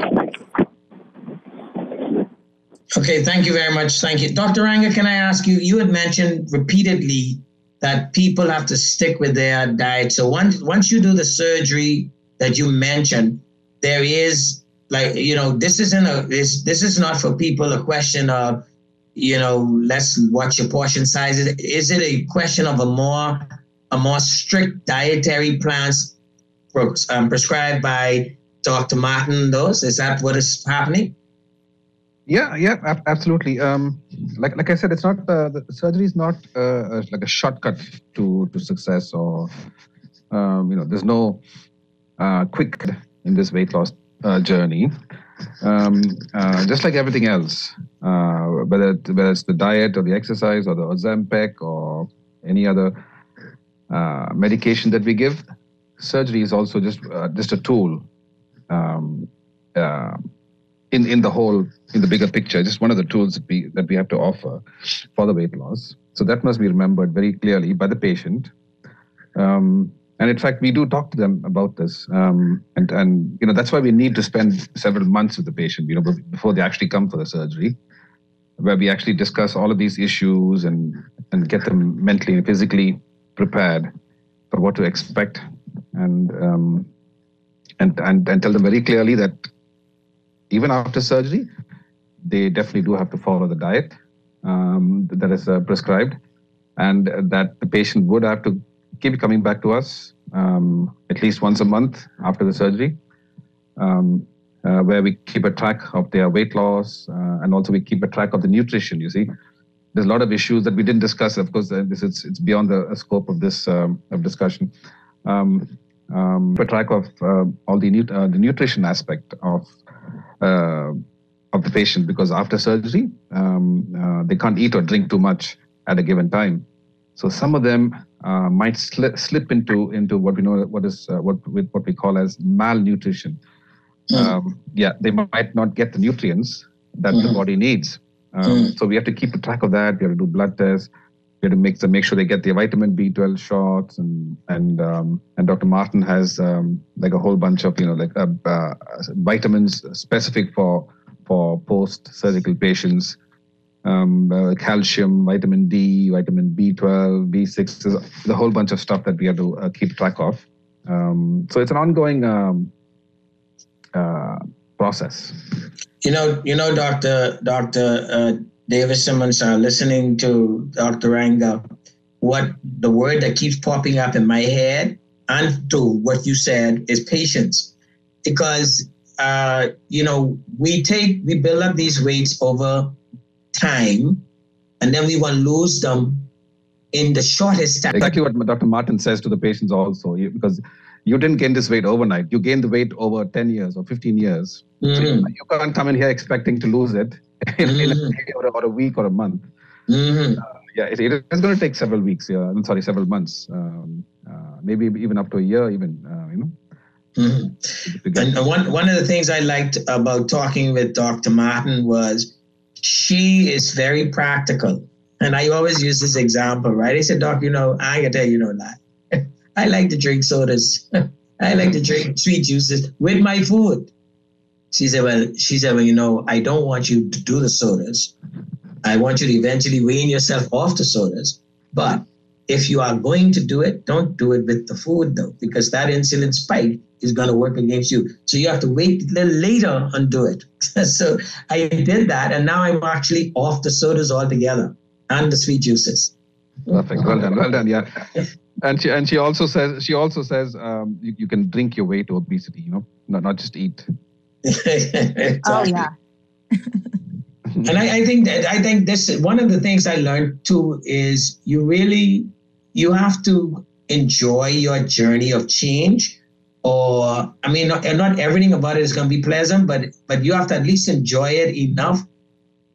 Okay, thank you very much. Thank you. Dr. Ranga, can I ask you, you had mentioned repeatedly that people have to stick with their diet. So once once you do the surgery that you mentioned, there is like, you know, this isn't a this this is not for people a question of, you know, let's watch your portion size. Is it a question of a more a more strict dietary plans um, prescribed by Dr. Martin those? Is that what is happening? Yeah, yeah, ab- absolutely. Um, like like I said, it's not uh, the surgery is not uh, uh, like a shortcut to to success, or um, you know, there's no uh, quick in this weight loss uh, journey. Um, uh, just like everything else, uh, whether whether it's the diet or the exercise or the Ozempic or any other uh, medication that we give, surgery is also just just a tool. In in the whole in the bigger picture just one of the tools that we that we have to offer for the weight loss. So that must be remembered very clearly by the patient. Um, and in fact we do talk to them about this. Um, and and you know that's why we need to spend several months with the patient you know before they actually come for the surgery where we actually discuss all of these issues and and get them mentally and physically prepared for what to expect. And um, and and, and tell them very clearly that even after surgery, they definitely do have to follow the diet um, that is uh, prescribed, and that the patient would have to keep coming back to us um, at least once a month after the surgery, um, uh, where we keep a track of their weight loss uh, and also we keep a track of the nutrition. You see, there's a lot of issues that we didn't discuss. Of course, uh, this is it's beyond the uh, scope of this um, of discussion. Um, um, keep a track of uh, all the nut- uh, the nutrition aspect of uh, of the patient because after surgery um, uh, they can't eat or drink too much at a given time. So some of them uh, might slip, slip into into what we know what is uh, what we, what we call as malnutrition. Um, yeah, they might not get the nutrients that the Mhm. body needs. Um, Mm. So we have to keep a track of that. We have to do blood tests. We have to make make sure they get their vitamin B12 shots, and and um, and Dr. Martin has um, like a whole bunch of you know like uh, uh, vitamins specific for for post surgical patients. Um, uh, calcium, vitamin D, vitamin B12, B6, there's a whole bunch of stuff that we have to uh, keep track of. Um, so it's an ongoing um, uh, process. You know, you know, Doctor Doctor uh, Davis Simmons, uh, listening to Doctor Ranga, what the word that keeps popping up in my head and to what you said is patience, because uh, you know we take we build up these weights over time, and then we want to lose them in the shortest time. Exactly what Dr. Martin says to the patients also, because you didn't gain this weight overnight. You gained the weight over 10 years or 15 years. So you, Mhm. you can't come in here expecting to lose it [LAUGHS] in, a or, a, or a week or a month. Mhm. Uh, yeah, it, it is going to take several weeks. Yeah, I'm sorry, several months. Um, uh, maybe even up to a year, even. Uh, you know. Mhm. And one one of the things I liked about talking with Dr. Martin was she is very practical. And I always use this example, right? I said, Doc, you know, I can tell you no lie. [LAUGHS] I like to drink sodas. [LAUGHS] I like to drink sweet juices with my food. She said, Well, she said, Well, you know, I don't want you to do the sodas. I want you to eventually wean yourself off the sodas. But if you are going to do it, don't do it with the food though, because that insulin spike is going to work against you. So you have to wait a little later and do it. [LAUGHS] so I did that, and now I'm actually off the sodas altogether and the sweet juices. Perfect. Well done. Well done. Yeah. [LAUGHS] And she and she also says she also says um, you, you can drink your way to obesity. You know, not not just eat. [LAUGHS] Oh yeah. [LAUGHS] and I, I think that I think this one of the things I learned too is you really you have to enjoy your journey of change. Or I mean, not, not everything about it is going to be pleasant, but but you have to at least enjoy it enough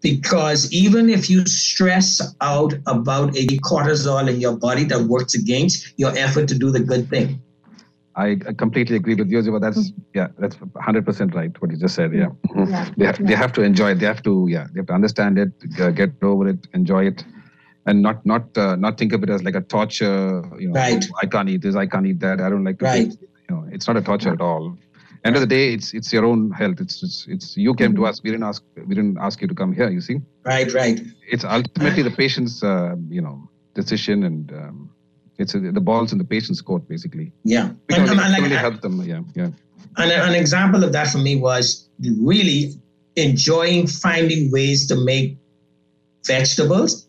because even if you stress out about a cortisol in your body that works against your effort to do the good thing. I I completely agree with you, Ziva. That's yeah, that's 100 percent right. What you just said. Yeah. Yeah. They have, they have to enjoy it. They have to yeah. They have to understand it, uh, get over it, enjoy it, and not not uh, not think of it as like a torture. You know, Right. I can't eat this, I can't eat that. I don't like to. Right. Eat. You know, it's not a torture at all. End of the day, it's it's your own health. It's it's, it's you came to us. We didn't ask we didn't ask you to come here. You see. Right, right. It's ultimately the patient's uh, you know decision, and um, it's uh, the balls in the patient's court basically. Yeah. We can And- only, and like- only help them. Yeah, yeah. And an example of that for me was really enjoying finding ways to make vegetables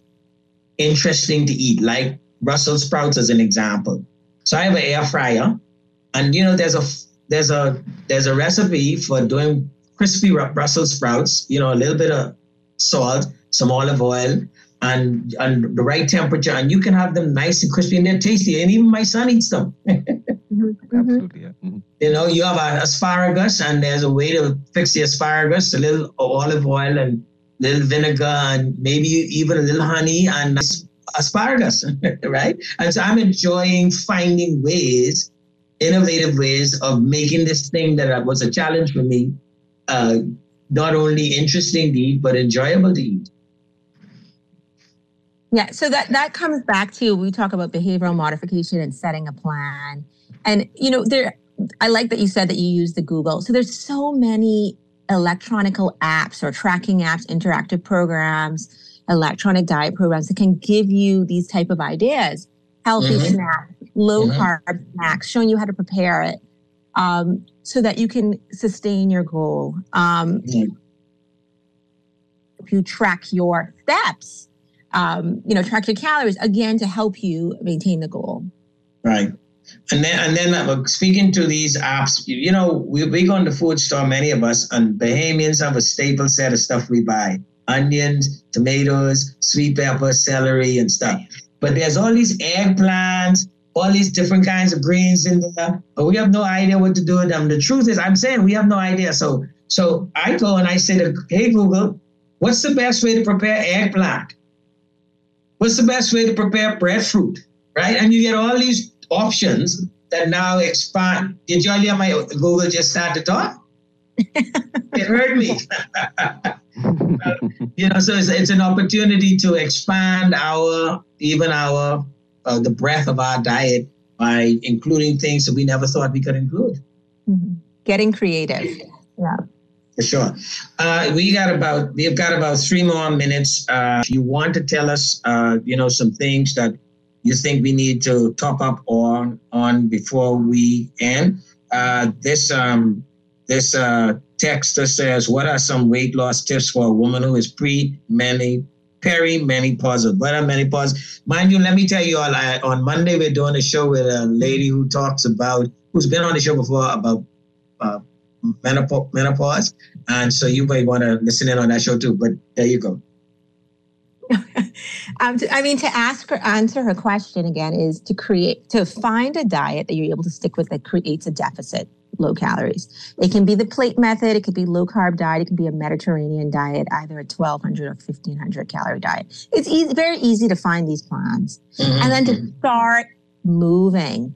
interesting to eat, like Brussels sprouts as an example. So I have an air fryer, and you know there's a there's a there's a recipe for doing crispy Brussels sprouts. You know, a little bit of salt, some olive oil, and and the right temperature, and you can have them nice and crispy, and they're tasty. And even my son eats them. [LAUGHS] Absolutely. Yeah. Mhm. You know, you have a asparagus, and there's a way to fix the asparagus: a little olive oil and little vinegar, and maybe even a little honey and asparagus, [LAUGHS] right? And so I'm enjoying finding ways, innovative ways of making this thing that was a challenge for me, uh, not only interesting to eat but enjoyable to eat. Yeah, so that that comes back to we talk about behavioral modification and setting a plan. And you know, there I like that you said that you use the Google. So there's so many electronical apps or tracking apps, interactive programs, electronic diet programs that can give you these type of ideas. Healthy Mhm. snacks, low Mhm. carb snacks, showing you how to prepare it. Um, so that you can sustain your goal. Um, if you track your steps, um, you know, track your calories again to help you maintain the goal. Right. And then, and then uh, speaking to these apps, you know, we, we go in the food store, many of us, and Bahamians have a staple set of stuff we buy onions, tomatoes, sweet pepper, celery, and stuff. But there's all these eggplants, all these different kinds of greens in there, but we have no idea what to do with them. The truth is, I'm saying we have no idea. So, so I go and I say to, hey, Google, what's the best way to prepare eggplant? What's the best way to prepare breadfruit? Right? And you get all these options that now expand. Did you hear my Google just start to talk? [LAUGHS] it heard me. [LAUGHS] you know, so it's, it's an opportunity to expand our, even our, uh, the breadth of our diet by including things that we never thought we could include. Getting creative. Yeah. For sure. Uh, we got about we've got about three more minutes. Uh, if you want to tell us, uh, you know, some things that you think we need to top up on on before we end, uh, this um, this uh, texter says, "What are some weight loss tips for a woman who is pre many perimenopause? What are menopause? Mind you, let me tell you all. I, on Monday we're doing a show with a lady who talks about who's been on the show before about uh, menopause, menopause. And so you might want to listen in on that show too. But there you go. [LAUGHS] Um, to- I mean, to ask her, answer her question again is to create, to find a diet that you're able to stick with that creates a deficit, low calories. It can be the plate method, it could be low carb diet, it could be a Mediterranean diet, either a 1200 or 1500 calorie diet. It's easy, very easy to find these plans. And then to start moving,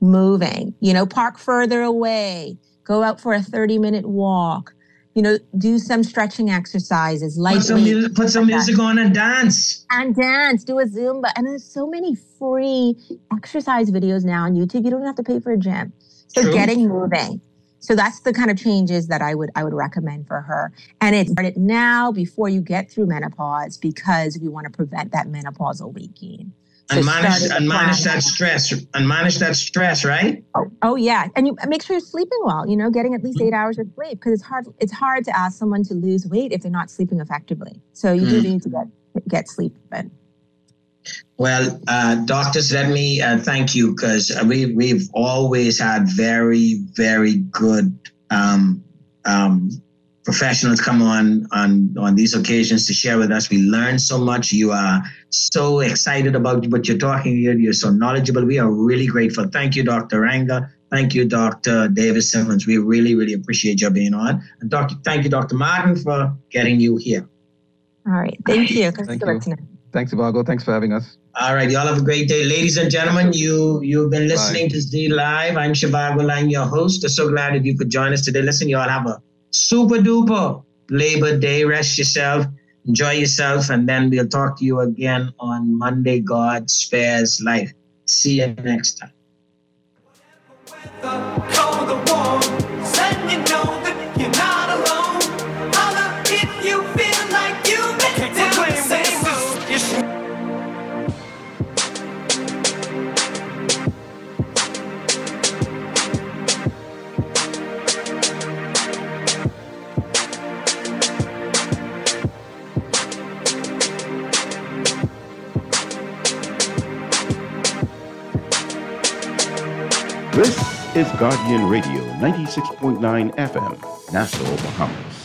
moving, you know, park further away, go out for a 30 minute walk, you know, do some stretching exercises, Put some, music, put some music on and dance. and dance, do a Zumba. And there's so many free exercise videos now on YouTube. You don't have to pay for a gym. So True. getting moving. So that's the kind of changes that I would I would recommend for her. And it's start it now before you get through menopause because we want to prevent that menopausal weight gain. And manage and manage that stress. And manage that stress, right? Oh oh yeah, and you make sure you're sleeping well. You know, getting at least eight hours of sleep because it's hard. It's hard to ask someone to lose weight if they're not sleeping effectively. So you do Mm. need to get get sleep. But Well, uh, doctors, let me uh, thank you because we we've always had very very good um, um, professionals come on on on these occasions to share with us. We learn so much. You are so excited about what you're talking here. You're so knowledgeable. We are really grateful. Thank you, Dr. Ranga. Thank you, Dr. Davis Simmons. We really really appreciate your being on. And Doctor, thank you, Dr. Martin, for getting you here. all right, thank you. Thank you. Thanks, Zhivargo. Thanks for having us. All right, y'all have a great day, ladies and gentlemen. You you've been listening to Z Live. I'm Zhivargo I'm your host. I'm so glad that you could join us today. Listen, y'all have a super duper Labor Day. Rest yourself. Enjoy yourself, and then we'll talk to you again on Monday. God spares life. See you next time. This is Guardian Radio 96.9 FM, Nassau, Bahamas.